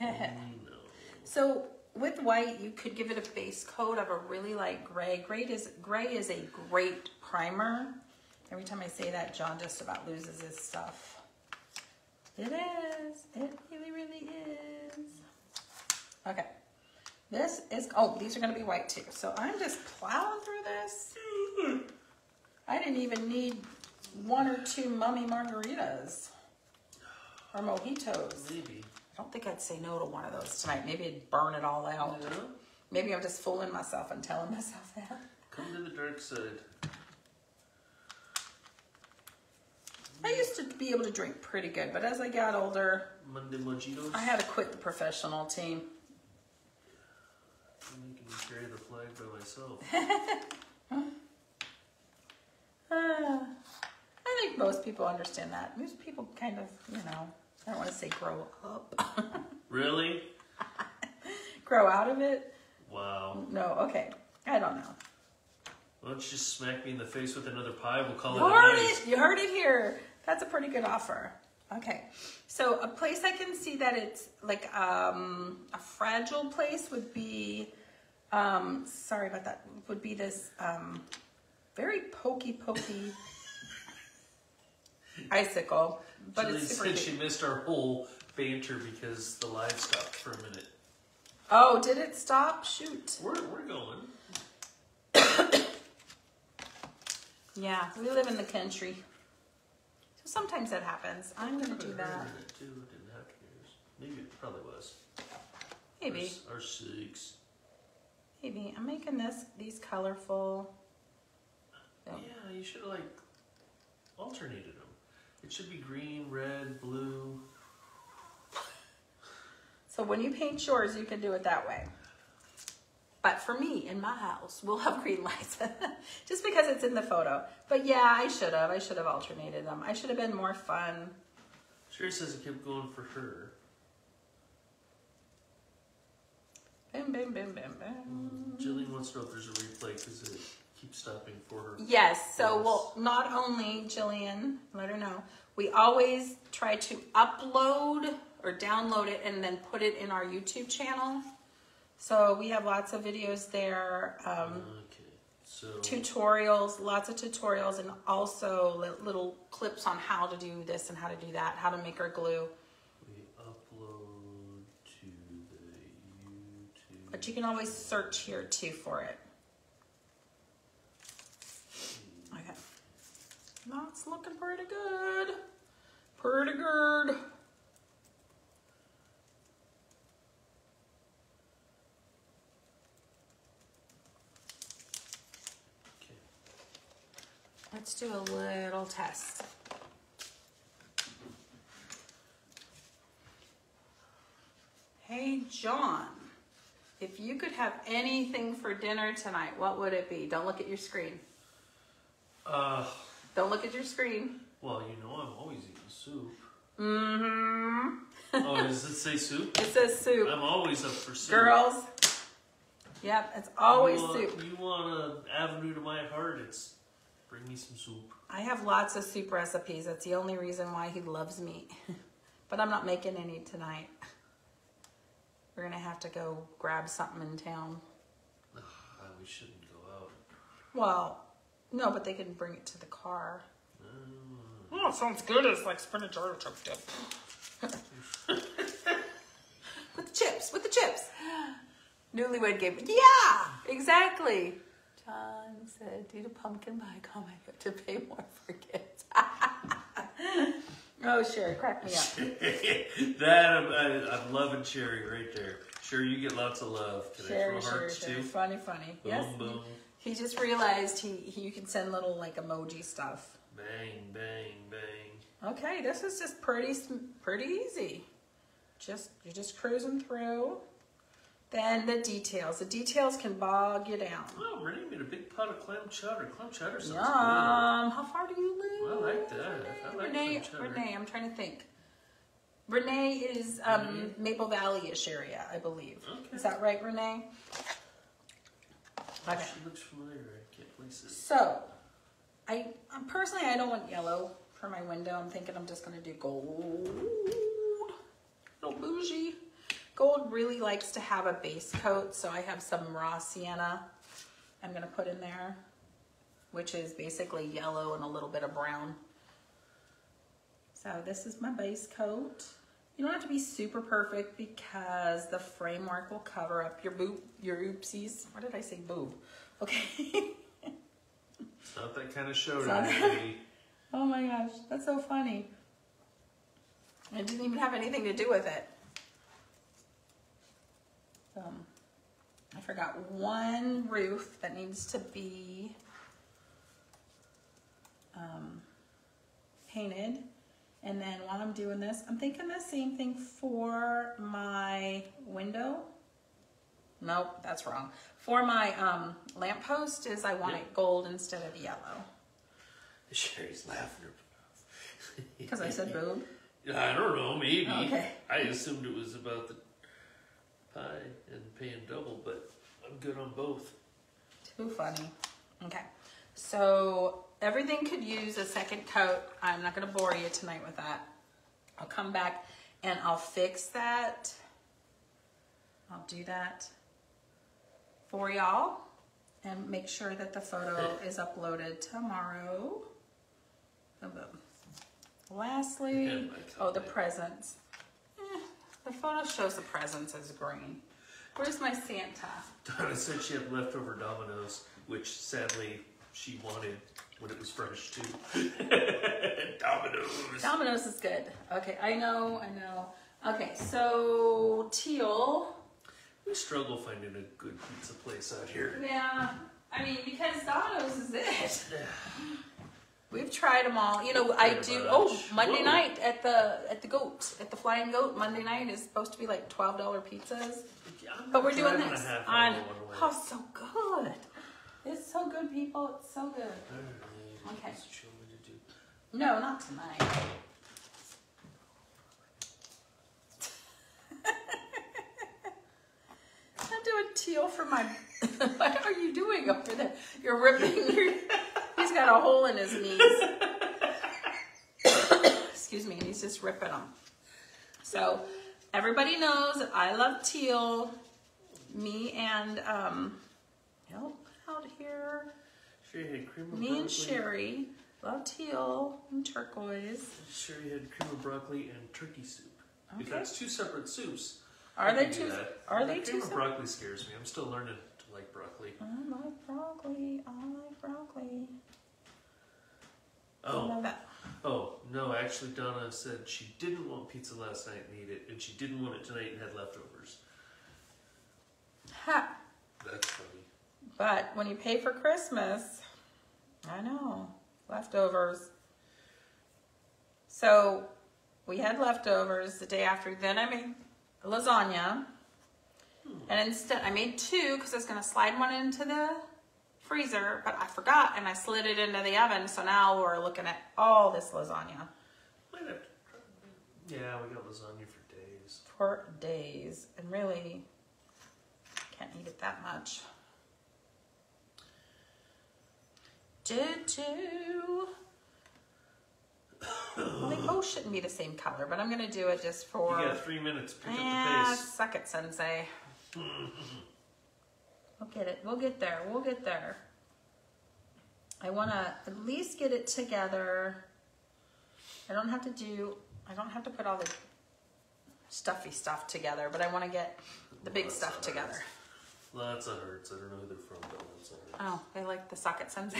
[LAUGHS] so with white, you could give it a base coat of a really light gray. Gray is gray is a great primer. Every time I say that, John just about loses his stuff. It is. It really, really is. Okay. This is, oh, these are going to be white too. So I'm just plowing through this. I didn't even need one or two mummy margaritas or mojitos. Maybe. I don't think I'd say no to one of those tonight. Maybe I'd burn it all out. Yeah. Maybe I'm just fooling myself and telling myself that. Come to the dark side. I used to be able to drink pretty good, but as I got older, Monday mojitos. I had to quit the professional team. I'm making me carry the flag by myself. [LAUGHS] Uh, I think most people understand that. Most people kind of, you know, I don't want to say grow up, [LAUGHS] really? grow out of it. Wow. No, okay. I don't know. Why don't you just smack me in the face with another pie? We'll call You it a heard it. You heard it here. That's a pretty good offer. Okay. So a place I can see that it's like um, a fragile place would be, um, sorry about that, would be this um, very pokey pokey [LAUGHS] icicle, but Jillian it's said she missed our whole banter because the live stopped for a minute. Oh, did it stop? Shoot. We're, we're going. [COUGHS] Yeah, we live in the country. So sometimes that happens. I'm going to do that. heard it too. It didn't have to. Maybe it probably was. Maybe. Our, our six. Maybe. I'm making this these colorful. Yeah. You should have like alternated them. It should be green, red, blue. So when you paint yours, you can do it that way. But for me, in my house, we'll have green lights [LAUGHS] just because it's in the photo. But yeah, I should have. I should have alternated them. I should have been more fun. Sherry says it kept going for her. Bim, bim, bim, bim, bim. Jillian wants to know if there's a replay because it keeps stopping for her. Yes, so Yes. well, not only Jillian, let her know, we always try to upload or download it and then put it in our YouTube channel. So we have lots of videos there, um, Okay, so tutorials, lots of tutorials, and also li- little clips on how to do this and how to do that, how to make our glue. we upload to the YouTube. But you can always search here too for it. Okay. That's looking pretty good. Pretty good. Okay. Let's do a little test. Hey, John, if you could have anything for dinner tonight, what would it be? Don't look at your screen. Uh, Don't look at your screen. well, you know I'm always eating soup. Mm-hmm. Oh, does it say soup? It says soup. I'm always up for soup. Girls. Yep, it's always you want, soup. You want an avenue to my heart? It's bring me some soup. I have lots of soup recipes. That's the only reason why he loves me. [LAUGHS] but I'm not making any tonight. We're gonna have to go grab something in town. We shouldn't go out. Well, no, but they can bring it to the car. Mm. Oh, it sounds good. It's like spinach artichoke dip. [LAUGHS] with the chips, with the chips. [GASPS] Newlywed game. Yeah, exactly. John said, due to pumpkin pie comment, you have to pay more for kids. [LAUGHS] oh, sure. Crack me up. [LAUGHS] that I'm, I, I'm loving Cherry right there. Sure, you get lots of love. today. I Sure, throw sure, hearts sure. too? Funny, funny. Boom, yes. boom, He just realized he, he you can send little like emoji stuff. bang, bang, bang. Okay, this is just pretty pretty easy. Just you're just cruising through. Then the details. The details can bog you down. Oh, Renee made a big pot of clam chowder. Clam chowder sounds Yum. good. How far do you live? I like that. I like Renee, clam chowder. Renee, I'm trying to think. Renee is um, Maple Valley-ish area, I believe. Okay. Is that right, Renee? She looks familiar. I can't place it. So, I um, personally I don't want yellow for my window. I'm thinking I'm just gonna do gold. Little bougie. Gold really likes to have a base coat, so I have some raw sienna. I'm gonna put in there, which is basically yellow and a little bit of brown. So this is my base coat. You don't have to be super perfect because the framework will cover up your boob, your oopsies. What did I say, boob? Okay. It's not that kind of show today. [LAUGHS] Oh my gosh, that's so funny. It didn't even have anything to do with it. Um, I forgot one roof that needs to be um, painted. And then while I'm doing this, I'm thinking the same thing for my window. Nope, that's wrong. For my um, lamppost is I want Yeah. it gold instead of yellow. [LAUGHS] Sherry's laughing her. Because I said [LAUGHS] boob. I don't know, maybe. Okay. I assumed it was about the pie and paying double, but I'm good on both. Too funny. Okay. So everything could use a second coat. I'm not going to bore you tonight with that. I'll come back and I'll fix that. I'll do that for y'all and make sure that the photo is uploaded tomorrow. Boom, boom. Lastly, oh, the presents. Eh, the photo shows the presents as green. Where's my Santa? Donna said she had leftover Domino's, which sadly she wanted when it was fresh too. [LAUGHS] Dominoes. Domino's is good. Okay, I know, I know. Okay, so teal. We struggle finding a good pizza place out here. Yeah, I mean because Domino's is it. We've tried them all. You know, I do. much. Oh, Monday Whoa. night at the at the goat at the Flying Goat. Monday night is supposed to be like twelve dollar pizzas, I'm but we're doing this on. hour one way. Oh, so good! It's so good, people. It's so good. Okay. what's me to do? No, not tonight. [LAUGHS] I'm doing teal for my. [LAUGHS] what are you doing over there? You're ripping. Your, he's got a hole in his knees. [COUGHS] Excuse me, and he's just ripping them. So everybody knows that I love teal. Me and um, help out here. Sherry had cream of Me broccoli. and Sherry love teal and turquoise. Sherry had cream of broccoli and turkey soup. If Okay. that's two separate soups. Are I they two? that. Are The they cream two? of broccoli scares me. I'm still learning to like broccoli. I like broccoli. I like broccoli. Oh, oh no! Actually, Donna said she didn't want pizza last night and ate it, and she didn't want it tonight and had leftovers. Ha. That's funny. But when you pay for Christmas, I know leftovers. So we had leftovers the day after. Then I made lasagna, and instead I made two because I was gonna slide one into the freezer, but I forgot and I slid it into the oven. So now we're looking at all this lasagna Might have to try. Yeah, we got lasagna for days. for days, and really can't eat it that much. Did do. Well, they both shouldn't be the same color, but I'm gonna do it just for. You got three minutes. Pick Yeah, up the ah, pace. suck it, sensei. [LAUGHS] we'll get it. We'll get there. We'll get there. I want to at least get it together. I don't have to do. I don't have to put all the stuffy stuff together, but I want to get the big stuff together. hearts. Lots of hearts. I don't know who they're from, but that's of hearts. Oh, they like the socket sensei.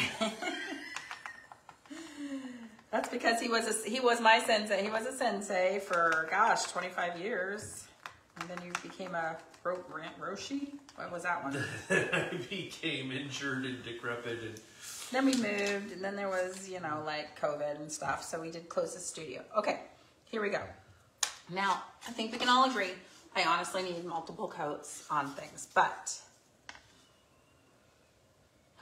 That's because he was a, he was my sensei. He was a sensei for gosh, 25 years. And then you became a ro- rant roshi. What was that one? [LAUGHS] I became injured and decrepit and then we moved, and then there was you know like COVID and stuff. So we did close the studio. Okay, here we go. Now I think we can all agree. I honestly need multiple coats on things, but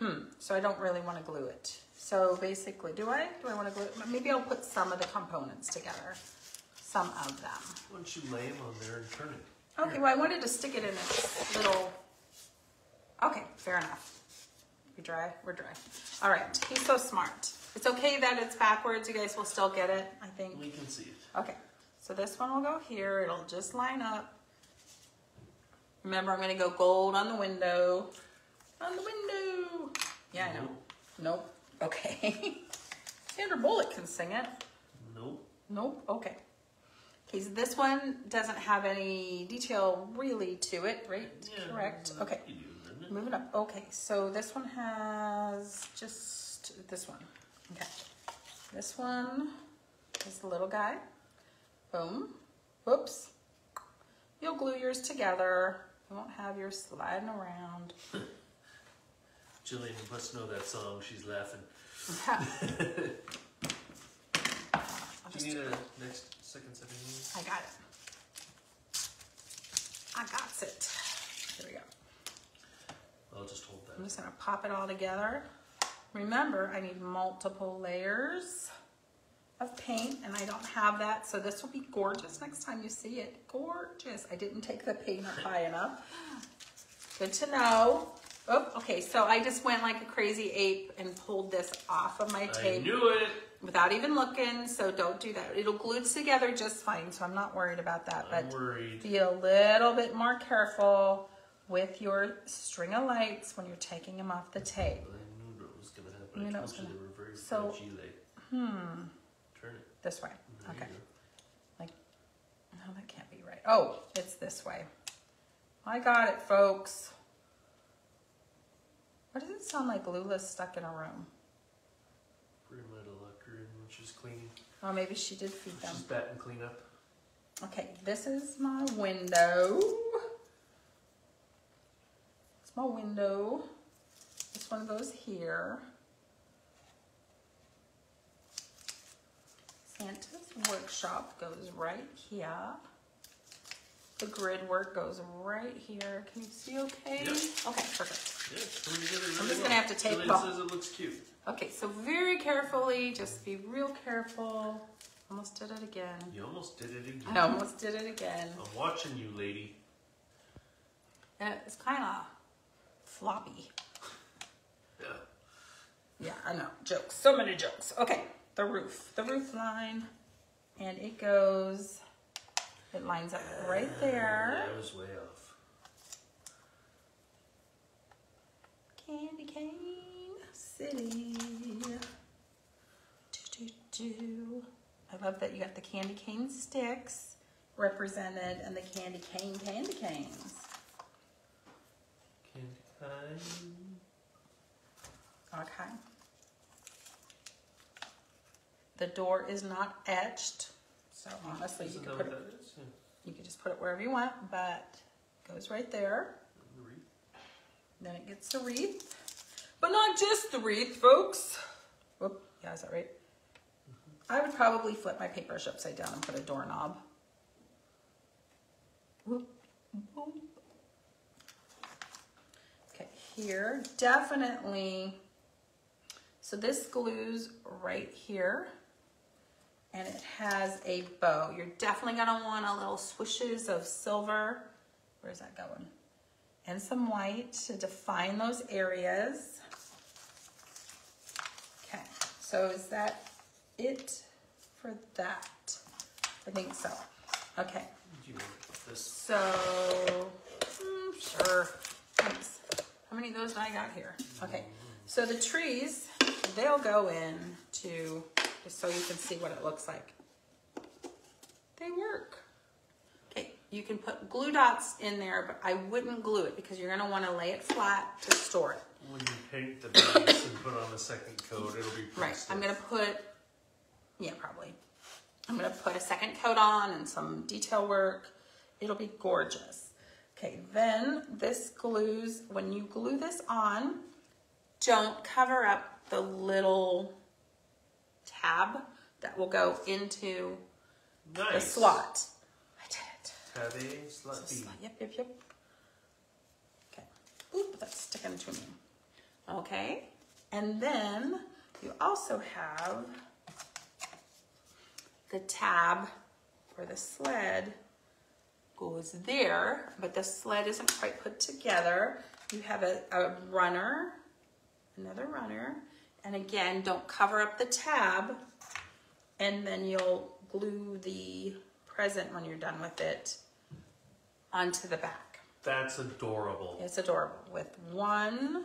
Hmm. So I don't really want to glue it. So basically, do I? Do I want to glue it? Maybe I'll put some of the components together. Some of them. why don't you lay them on there and turn it? Okay, well, I wanted to stick it in its little. Okay, fair enough. We dry? We're dry. All right, he's so smart. It's okay that it's backwards. You guys will still get it, I think. We can see it. Okay, so this one will go here. It'll just line up. Remember, I'm going to go gold on the window. On the window. Yeah, I know. Nope. Okay. [LAUGHS] Sandra Bullock can sing it. Nope. Nope. Okay. Okay, so this one doesn't have any detail really to it, right? Yeah, Correct. Okay. you do, it? Moving up. Okay, so this one has just this one. Okay. This one is the little guy. Boom. Whoops. You'll glue yours together. You won't have yours sliding around. [COUGHS] Jillian must know that song. She's laughing. [LAUGHS] I'll Do you need a next second set of these? I got it. I got it. Here we go. I'll just hold that. I'm just gonna pop it all together. Remember, I need multiple layers of paint and I don't have that, so this will be gorgeous next time you see it. Gorgeous. I didn't take the paint up high enough. Good to know. Oh, okay, so I just went like a crazy ape and pulled this off of my tape. I knew it. without even looking, so don't do that. It'll glue together just fine, so I'm not worried about that. I'm But worried. be a little bit more careful with your string of lights when you're taking them off the tape. I knew that was gonna happen. You know gonna- they were very so-. Hmm. This way. Okay. Like, no, that can't be right. Oh, it's this way. I got it, folks. Why does it sound like Lula's stuck in a room? We might have locked her in when she's cleaning. Oh, maybe she did feed them. She's batting cleanup. Okay, this is my window. It's my window. This one goes here. Santa's workshop goes right here. The grid work goes right here. Can you see okay? Okay, perfect. Yeah, coming together really I'm just well. gonna have to take Jillian off. says it looks cute. Okay, so very carefully, just be real careful. Almost did it again. You almost did it again. I almost did it again. I'm watching you, lady. And It's kind of floppy. Yeah. Yeah, I know. Jokes. So many jokes. Okay, the roof. The roof line. And it goes, it lines up right there. That was way off. Candy cane city. Do, do, do. I love that you got the candy cane sticks represented and the candy cane candy canes. Candy kind. Okay. The door is not etched, so honestly, you could put it, that is? Yeah. you could just put it wherever you want, but it goes right there. Then it gets the wreath, but not just the wreath, folks. Whoop, yeah, is that right? I would probably flip my paintbrush upside down and put a doorknob. Whoop, boop. Okay, here, definitely. So this glues right here and it has a bow. You're definitely gonna want a little swishes of silver. Where's that going? And some white to define those areas. Okay, so is that it for that? I think so. Okay, Do you want this? so, mm, sure, thanks. How many of those do I got here? Okay, so the trees, they'll go in to, just so you can see what it looks like. They work. Okay, you can put glue dots in there, but I wouldn't glue it because you're gonna wanna lay it flat to store it. When you paint the base and put on a second coat, it'll be pretty Right, stiff. I'm gonna put, yeah, probably. I'm gonna put a second coat on and some detail work. It'll be gorgeous. Okay, then this glues, when you glue this on, don't cover up the little tab that will go into the slot. I did it. A slot B. Yep, yep, yep. Okay. Oop, that's sticking to me. Okay. And then you also have the tab for the sled goes there, but the sled isn't quite put together. You have a, a runner, another runner, and again, don't cover up the tab, and then you'll glue the present when you're done with it onto the back. That's adorable. It's adorable with one,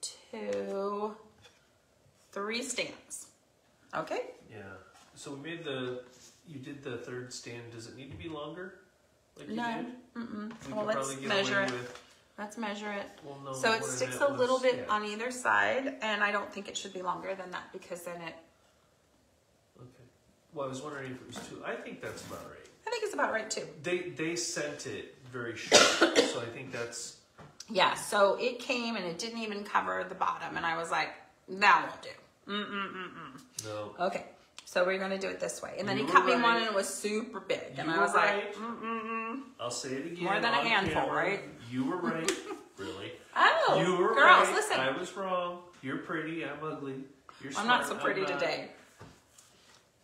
two, three stamps. Okay? Yeah. So we made the. You did the third stand. Does it need to be longer? Like you No. did? Mm-mm. We Well, let's measure it. With, Let's measure it. well, So it I sticks a meant little bit yeah. on either side, and I don't think it should be longer than that because then it, Okay. Well, I was wondering if it was two. I think that's about right. I think it's about right too. They they sent it very short, [COUGHS] so I think that's Yeah, so it came and it didn't even cover the bottom, and I was like, that won't do. Mm-mm-mm-mm. no. Okay, so we're gonna do it this way. And then You he cut me one and it was super big, and You I were was like, mm-mm-mm. I'll say it again. More than a handful, camera. right? You were right. [LAUGHS] really. Oh, you were girls, right. listen. I was wrong. You're pretty. I'm ugly. You're I'm not so pretty not. today.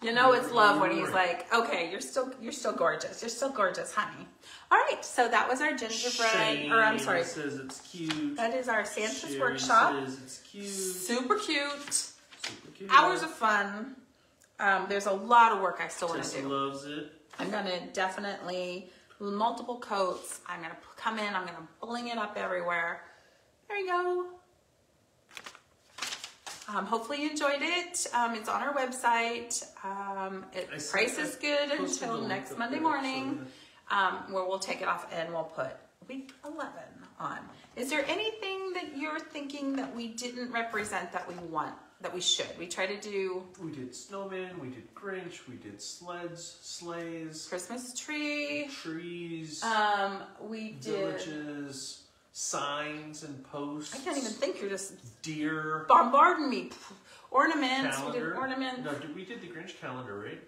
You know it's love when he's like, okay, you're still you're still gorgeous. You're still gorgeous, honey. All right, so that was our gingerbread, Shane or I'm sorry, says it's cute. that is our Santa's Sherry workshop. says it's cute. Super cute. Super cute. Hours of fun. Um, there's a lot of work I still want to do. loves it. I'm gonna definitely multiple coats. I'm gonna come in. I'm gonna bling it up everywhere. There you go. Um, hopefully you enjoyed it. Um, it's on our website. Um, it, price is good until next Monday morning, um, where we'll take it off and we'll put week 11 on. Is there anything that you're thinking that we didn't represent that we want, that we should? We try to do We did snowman. We did Grinch. We did sleds, sleighs, Christmas tree. trees, Um, we did. villages, signs and posts. I can't even think. You're just Deer. bombarding me. ornaments. We did Calendar. ornament. No, did, we did the Grinch calendar, right?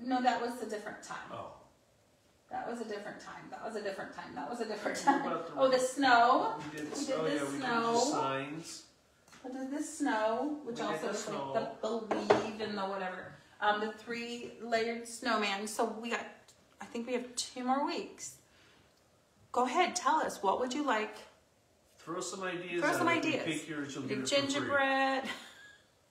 No, that was a different time. Oh. That was a different time. That was a different time. That was a different [LAUGHS] time. the- Oh, the snow. We did, We did oh the yeah, we did the snow. Signs. We did the snow, which We also the like the believe and the whatever. Um, the three layered snowman. So we got. I think we have two more weeks. Go ahead, tell us what would you like. Throw some ideas. Throw some ideas. Pick yours, you'll get did it for free. gingerbread.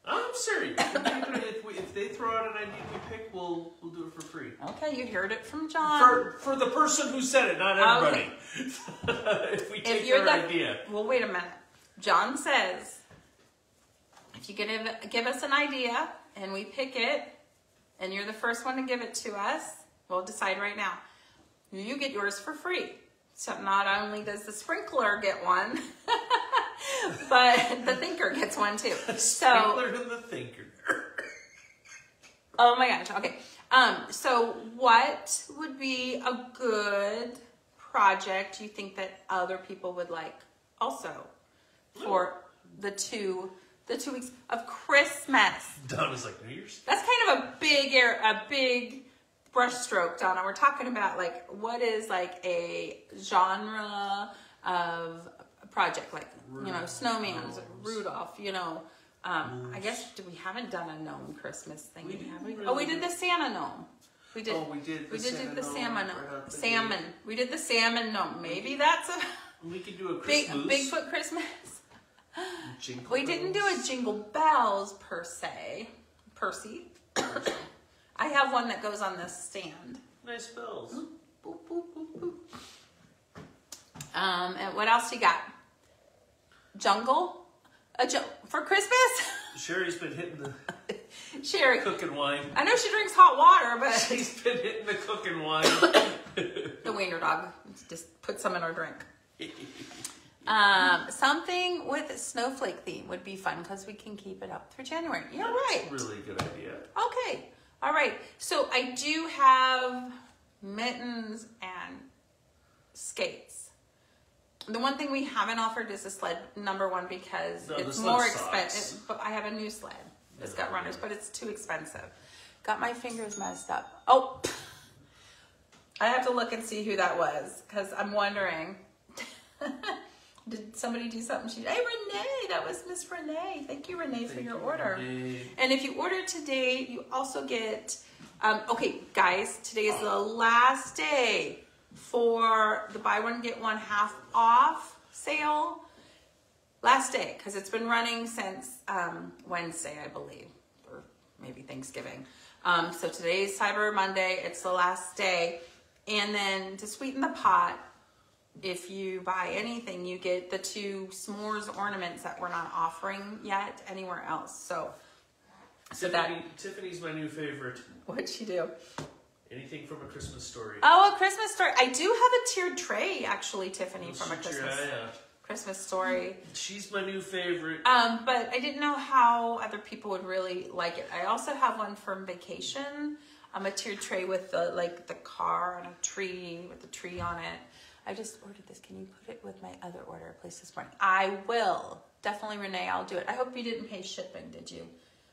I'm serious. if, we, if they throw out an idea we pick, we'll we'll do it for free. Okay, you heard it from John. For for the person who said it, not everybody. [LAUGHS] if we take if you're their the idea. well, wait a minute. John says if you give give us an idea and we pick it, and you're the first one to give it to us, we'll decide right now. You get yours for free. So not only does the sprinkler get one, [LAUGHS] but the thinker gets one too. [LAUGHS] So Sprinkler and the thinker. Oh my gosh. Okay. Um, so what would be a good project you think that other people would like also for the two the two weeks of Christmas? Donna Donna's like New Year's. That's kind of a big air a big brushstroke, Donna. We're talking about like what is like a genre of a project, like you know, snowman's, Rudolph, you know. Um, I guess we haven't done a gnome Christmas thing, We have we? really Oh, we did the Santa gnome. We did. Oh, we did we the did the salmon. right salmon. We did the salmon gnome. Maybe that's a We could do a [LAUGHS] big Christmas. Bigfoot Christmas. [GASPS] jingle We didn't do a jingle bells per se. Percy. [COUGHS] I have one that goes on this stand. Nice bells. Boop, boop, boop, boop. Um, and what else you got? Jungle? A ju- for Christmas? [LAUGHS] Sherry's been hitting the Sherry. cooking wine. I know she drinks hot water, but [LAUGHS] She's been hitting the cooking [COUGHS] wine. the wiener dog just put some in her drink. [LAUGHS] Um, something with a snowflake theme would be fun because we can keep it up through January. You're right. Really good idea. Okay. All right. So I do have mittens and skates. The one thing we haven't offered is a sled number one because No, it's more expensive. But I have a new sled. It's got runners, but it's too expensive. Got my fingers messed up. Oh, [LAUGHS] I have to look and see who that was because I'm wondering. [LAUGHS] Did somebody do something? She, hey Renee, that was Miss Renee. Thank you, Renee, for your you, order. Renee. And if you order today, you also get. Um, okay, guys, today is the last day for the buy one get one half off sale. Last day because it's been running since um, Wednesday, I believe, or maybe Thanksgiving. Um, so today's Cyber Monday. It's the last day, and then to sweeten the pot, if you buy anything, you get the two s'mores ornaments that we're not offering yet anywhere else. So, so that Tiffany's my new favorite. what'd she do? Anything from a Christmas story. Oh, a Christmas story. I do have a tiered tray, actually, Tiffany, from a Christmas. Christmas story. She's my new favorite. Um, but I didn't know how other people would really like it. I also have one from vacation. Um, a tiered tray with the like the car and a tree with the tree on it. I just ordered this. Can you put it with my other order I placed this morning? I will. Definitely, Renee. I'll do it. I hope you didn't pay shipping, did you?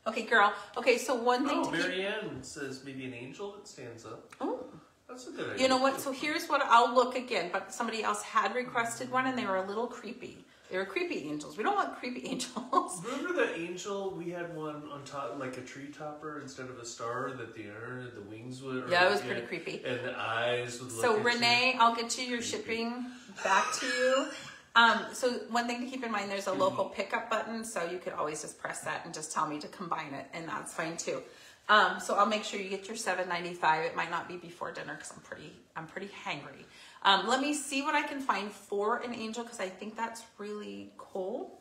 Okay, girl. Okay, so one thing Oh, to keep. Marianne says maybe an angel that stands up. Oh. That's a good idea. You know what? So here's what I'll look again. But somebody else had requested one, and they were a little creepy. They were creepy angels. We don't want creepy [LAUGHS] angels. Remember the angel? We had one on top, like a tree topper instead of a star. That the uh, the wings would. Yeah, it was pretty creepy. And the eyes would. So Renee, I'll get you your shipping back to you. Um, so one thing to keep in mind, there's a local pickup button, so you could always just press that and just tell me to combine it, and that's fine too. Um, so I'll make sure you get your seven ninety five. It might not be before dinner because I'm pretty I'm pretty hangry. Um, let me see what I can find for an angel because I think that's really cool.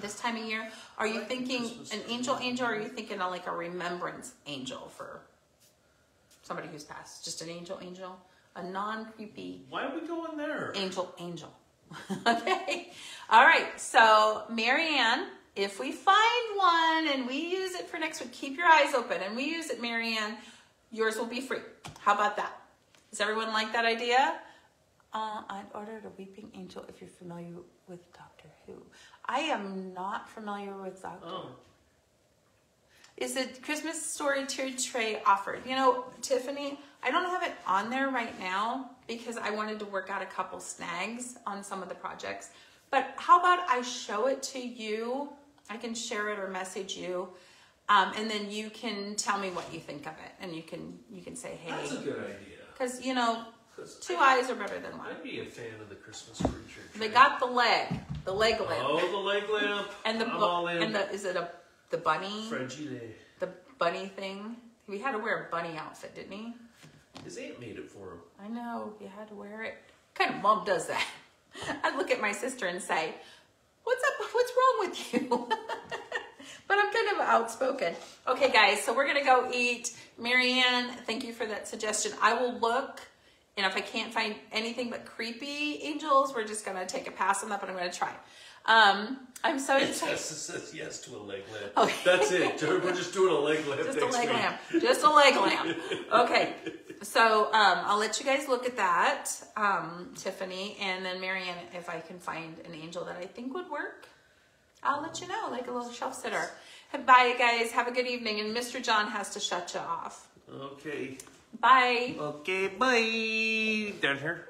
This time of year, are you thinking an angel angel, or are you thinking of like a remembrance angel for somebody who's passed? Just an angel angel, a non creepy. Why are we going there? angel angel. [LAUGHS] okay. All right. So, Marianne, if we find one and we use it for next week, keep your eyes open and we use it, Marianne, yours will be free. How about that? Does everyone like that idea? Uh, I'd ordered a weeping angel if you're familiar with Doctor Who. I am not familiar with Doctor Oh, is the Christmas story tiered tray offered? You know, Tiffany, I don't have it on there right now because I wanted to work out a couple snags on some of the projects. But how about I show it to you? I can share it or message you. Um, and then you can tell me what you think of it and you can you can say "Hey." That's a good idea. because you know, two eyes are better than one I'd be a fan of the Christmas creature. they got the leg the leg lamp Oh, the leg lamp. and the I'm all in. and the is it a the bunny Fragile. the bunny thing he had to wear a bunny outfit didn't he His aunt made it for him. I know He had to wear it. What kind of mom does that? [LAUGHS] I'd look at my sister and say, "What's up? What's wrong with you?" [LAUGHS] but I'm kind of outspoken. Okay, guys, so we're gonna go eat. Marianne, thank you for that suggestion. I will look, and if I can't find anything but creepy angels, we're just gonna take a pass on that. But I'm gonna try. Um, I'm so excited. Yes, [LAUGHS] says yes to a leg lamp. Okay. That's it. We're just doing a leg lamp Just a leg week. lamp. Just a leg lamp. Okay. So um, I'll let you guys look at that, um, Tiffany, and then Marianne, if I can find an angel that I think would work, I'll let you know, like a little shelf sitter. Bye, guys. Have a good evening. And Mr. John has to shut you off. Okay. Bye. Okay, bye. Down here.